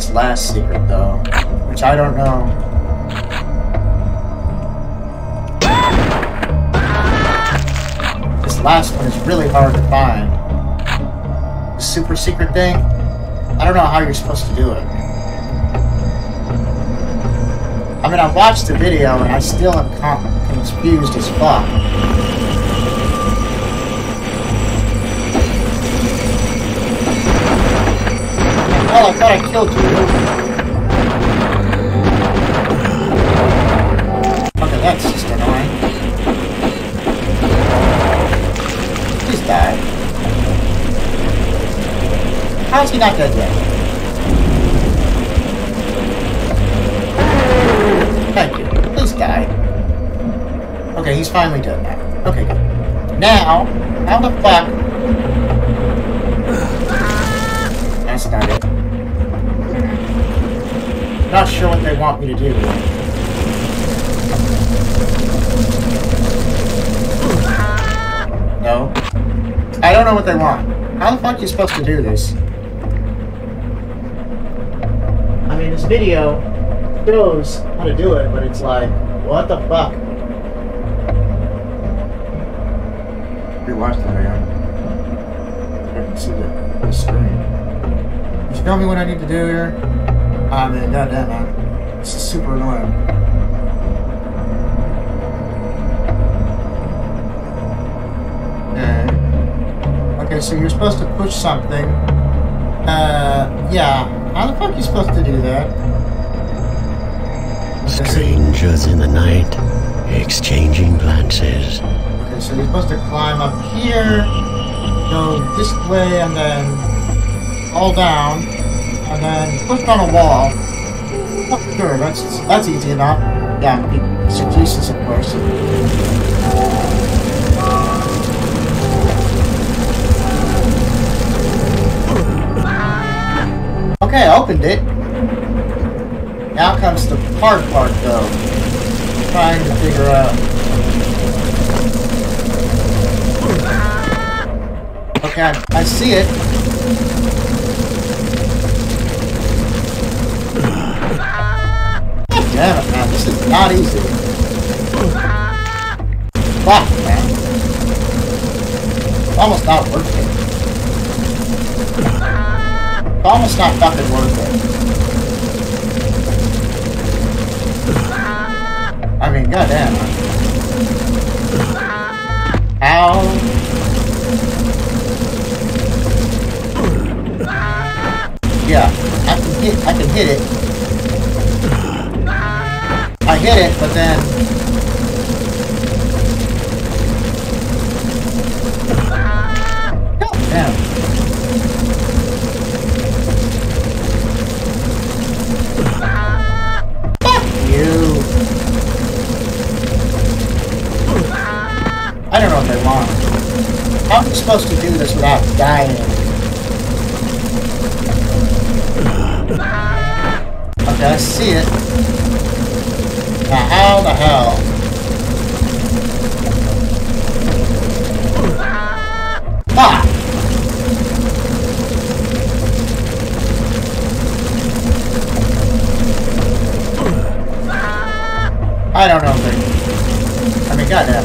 this last secret, though, which I don't know. This last one is really hard to find. The super secret thing, I don't know how you're supposed to do it. I mean, I watched the video and I still am confused as fuck. Oh, I thought I killed you. Okay, that's just annoying. Please die. How is he not dead yet? Thank you. Please die. Okay, he's finally dead now. Okay, good. Now, how the fuck? Not sure what they want me to do. No. I don't know what they want. How the fuck are you supposed to do this? I mean, this video shows how to do it, but it's like, what the fuck? Rewatch that again. I can see the, the screen. Can you tell me what I need to do here? Ah, man, goddamn, man. This is super annoying. Okay. Okay, so you're supposed to push something. Uh, yeah. How the fuck are you supposed to do that? Okay, so, you- Strangers in the night, exchanging glances. okay, so you're supposed to climb up here, go this way, and then fall down, and then push on a wall. Sure, that's that's easy enough. Yeah, exegesis, of course. Okay, I opened it. Now comes the hard part, though. Trying to figure out. Okay, I see it. It, man. This is not easy. Fuck, man. It's almost not worth it. It's almost not fucking worth it. I mean, goddamn. How? Yeah, I can hit. I can hit it. Hit it, but then. I don't know they want. How am I supposed to do this without dying? Okay, I see it. Now how the hell? Fuck! I don't know if they... I mean, goddamn!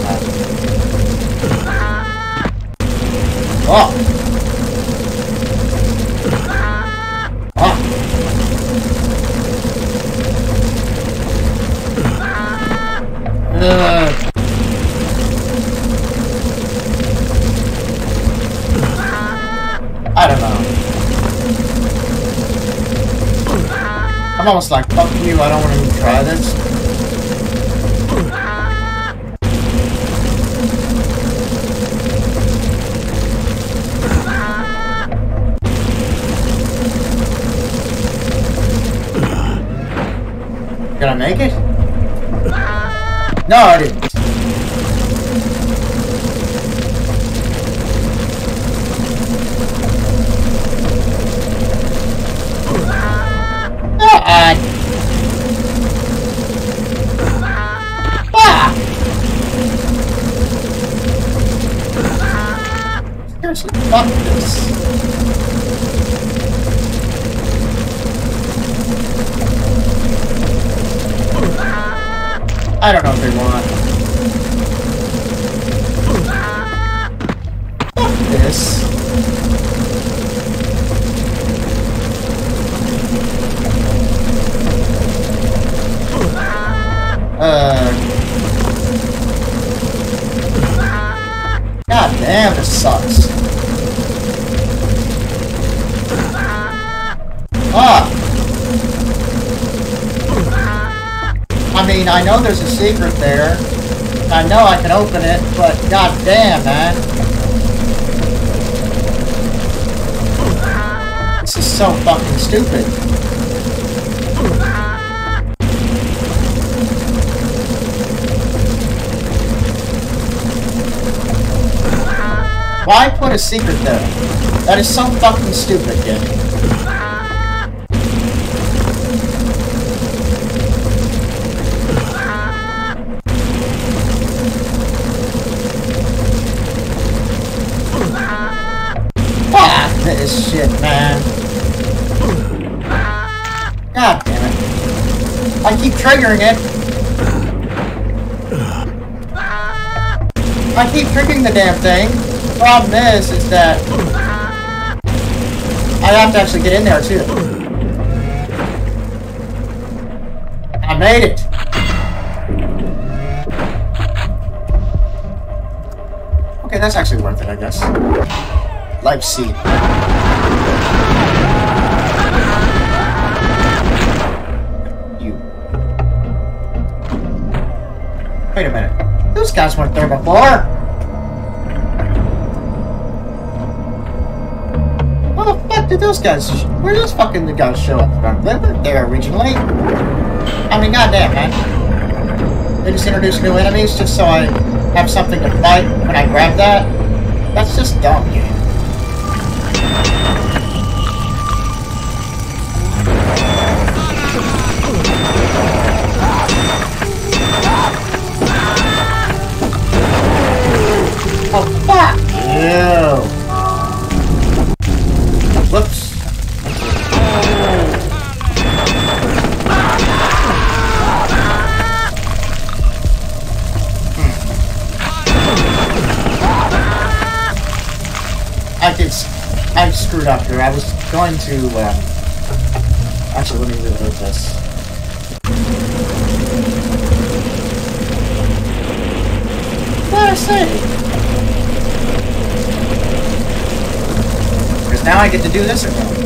Oh! Ugh. I don't know. I'm almost like, fuck you, I don't want to even try this. Did I make it? No, I didn't. Secret there. I know I can open it, but god damn, man. This is so fucking stupid. Why put a secret there? That is so fucking stupid, game. Triggering it. I keep triggering the damn thing. Problem is, is that I have to actually get in there too. I made it. Okay, that's actually worth it, I guess. Life seed. Guys weren't there before. How the fuck did those guys? Where did those fucking guys show up from? They weren't there originally. I mean, goddamn, man. They just introduced new enemies just so I have something to fight when I grab that. That's just dumb, game. To. Um, actually, let me reload this. Say? Because now I get to do this again.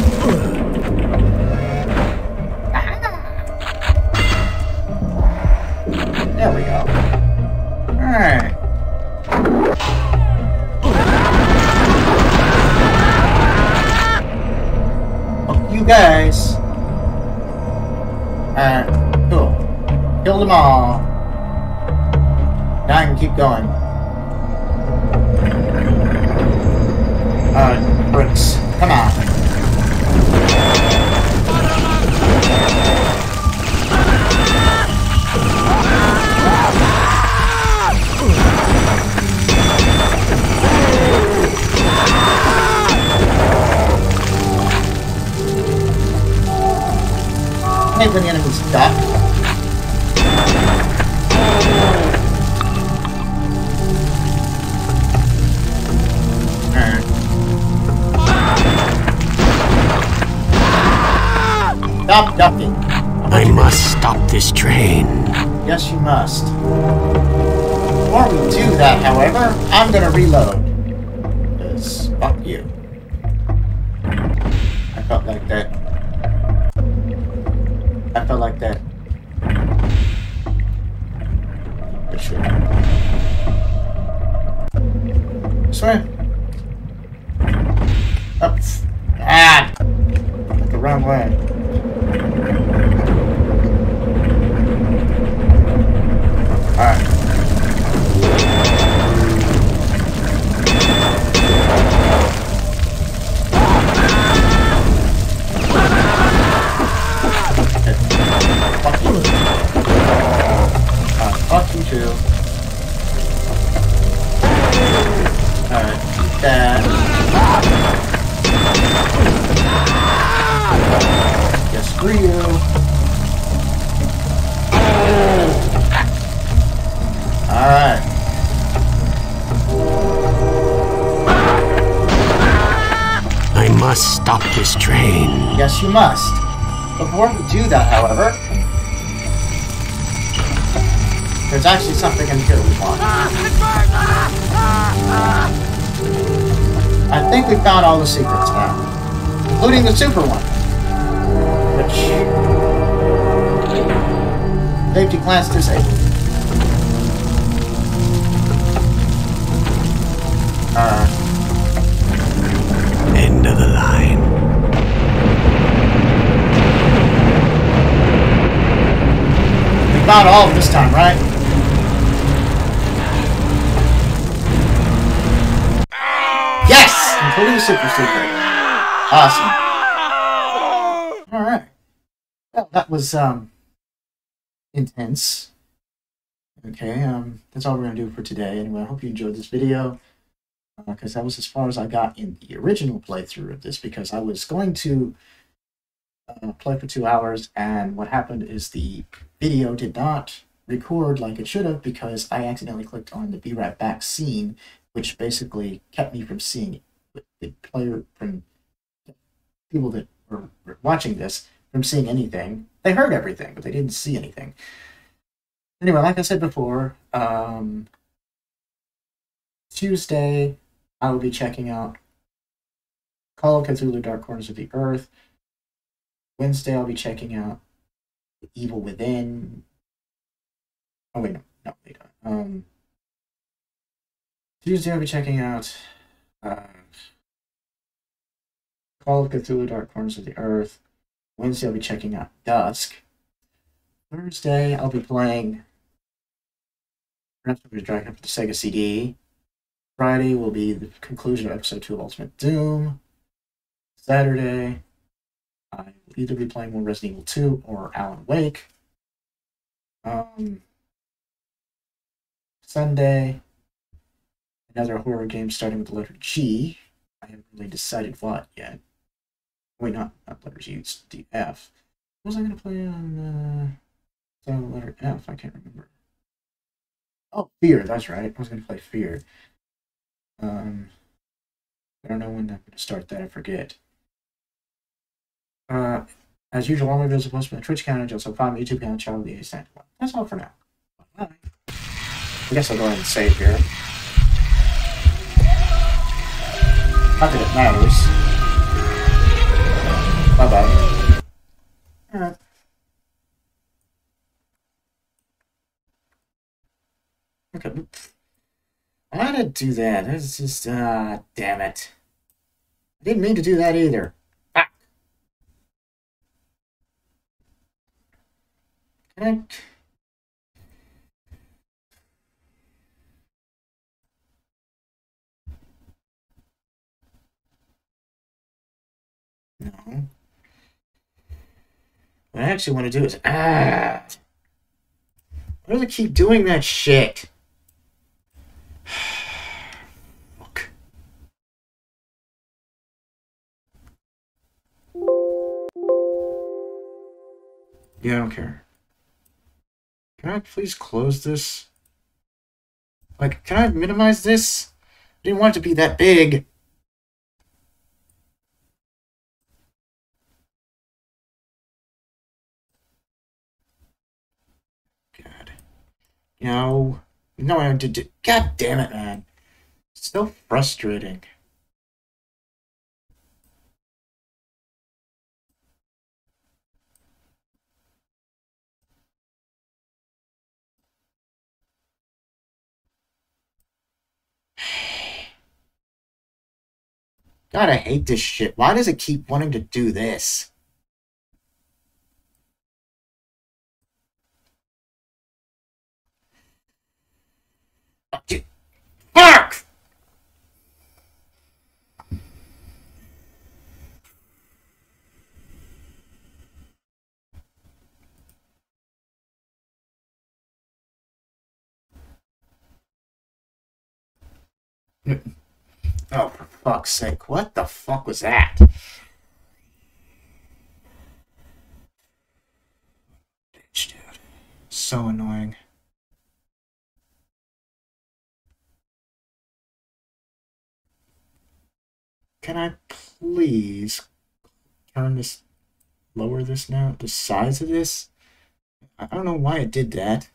Super one. Which safety class disabled. Uh, End of the line. we found all of this time, right? Yes, including the super secret. Awesome. Well, that was um intense. Okay, um, that's all we're gonna do for today. Anyway, I hope you enjoyed this video because that was as far as I got in the original playthrough of this because I was going to uh, play for two hours and what happened is the video did not record like it should have because I accidentally clicked on the Right Back scene, which basically kept me from seeing the player from people that were watching this from seeing anything. They heard everything, but they didn't see anything. Anyway, like I said before, um, Tuesday I will be checking out Call of Cthulhu Dark Corners of the Earth. Wednesday I'll be checking out The Evil Within. Oh wait, no, no, wait. Um, Tuesday I'll be checking out uh, Call of Cthulhu Dark Corners of the Earth. Wednesday I'll be checking out Dusk. Thursday I'll be playing Raptor Dragon for the Sega CD. Friday will be the conclusion of episode two of Ultimate Doom. Saturday, I will either be playing more Resident Evil 2 or Alan Wake. Um, Sunday, another horror game starting with the letter G. I haven't really decided what yet. Wait, not, not letter G, it's the F. What was I going to play on uh, the letter F? I can't remember. Oh, Fear, that's right. I was going to play Fear. Um, I don't know when I'm going to start that. I forget. Uh, as usual, all my videos are posted on my Twitch and also find my YouTube channel, Channel the A That's all for now. Bye. I guess I'll go ahead and save here. Not that it matters. Bye bye. Alright. Okay. I do that? That's just, ah, damn it. I didn't mean to do that either. Can I... No. What I actually want to do is, ah. Why do it keep doing that shit? Fuck. Yeah, I don't care. Can I please close this? Like, can I minimize this? I didn't want it to be that big. You know, no. I did. do- God damn it, man. So frustrating. God, I hate this shit. Why does it keep wanting to do this? Fuck! Oh, for fuck's sake. What the fuck was that? Bitch, dude. So annoying. Can I please turn this, lower this now, the size of this? I don't know why it did that.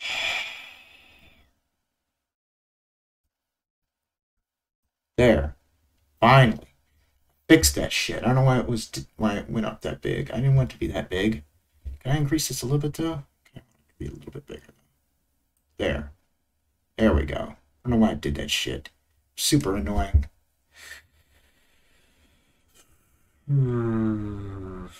There. Finally. fix that shit. I don't know why it was why it went up that big. I didn't want it to be that big. Can I increase this a little bit though? Be a little bit bigger. There. There we go. I don't know why I did that shit. Super annoying. Hmm.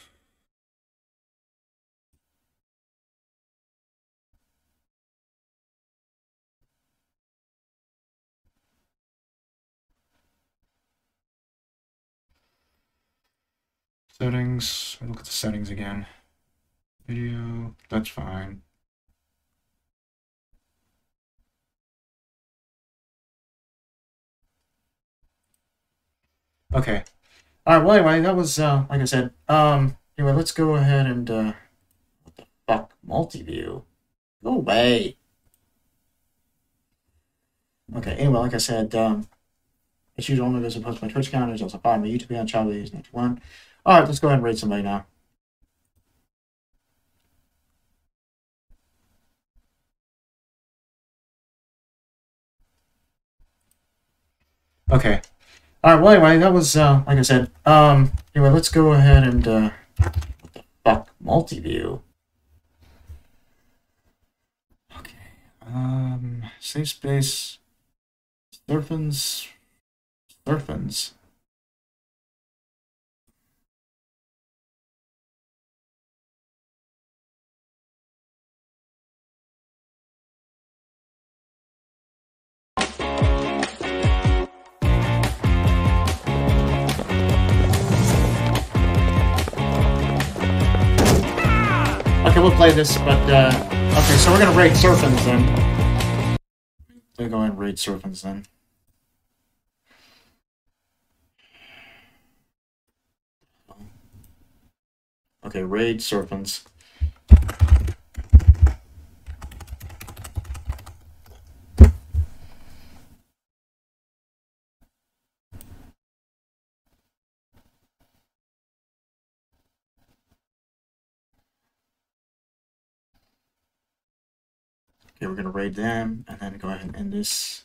Settings. Look at the settings again. Video. That's fine. Okay. All right. Well, anyway, that was uh, like I said. Um. Anyway, let's go ahead and uh, what the fuck, multi-view. Go away. Okay. Anyway, like I said, um, it's usually only visit post my Twitch account. There's also follow my YouTube channel, Charlie is ninety one. All right, let's go ahead and rate somebody now. Okay. All right. Well, anyway, that was uh, like I said. Um. Anyway, let's go ahead and uh, what the fuck, multi-view. Okay. Um. Safe space. Surfins. Surfins. We'll play this, but uh, okay, so we're gonna raid Surfins then. We'll go ahead and raid Surfins then. Okay, raid Surfins. Okay, we're gonna raid them and then go ahead and end this.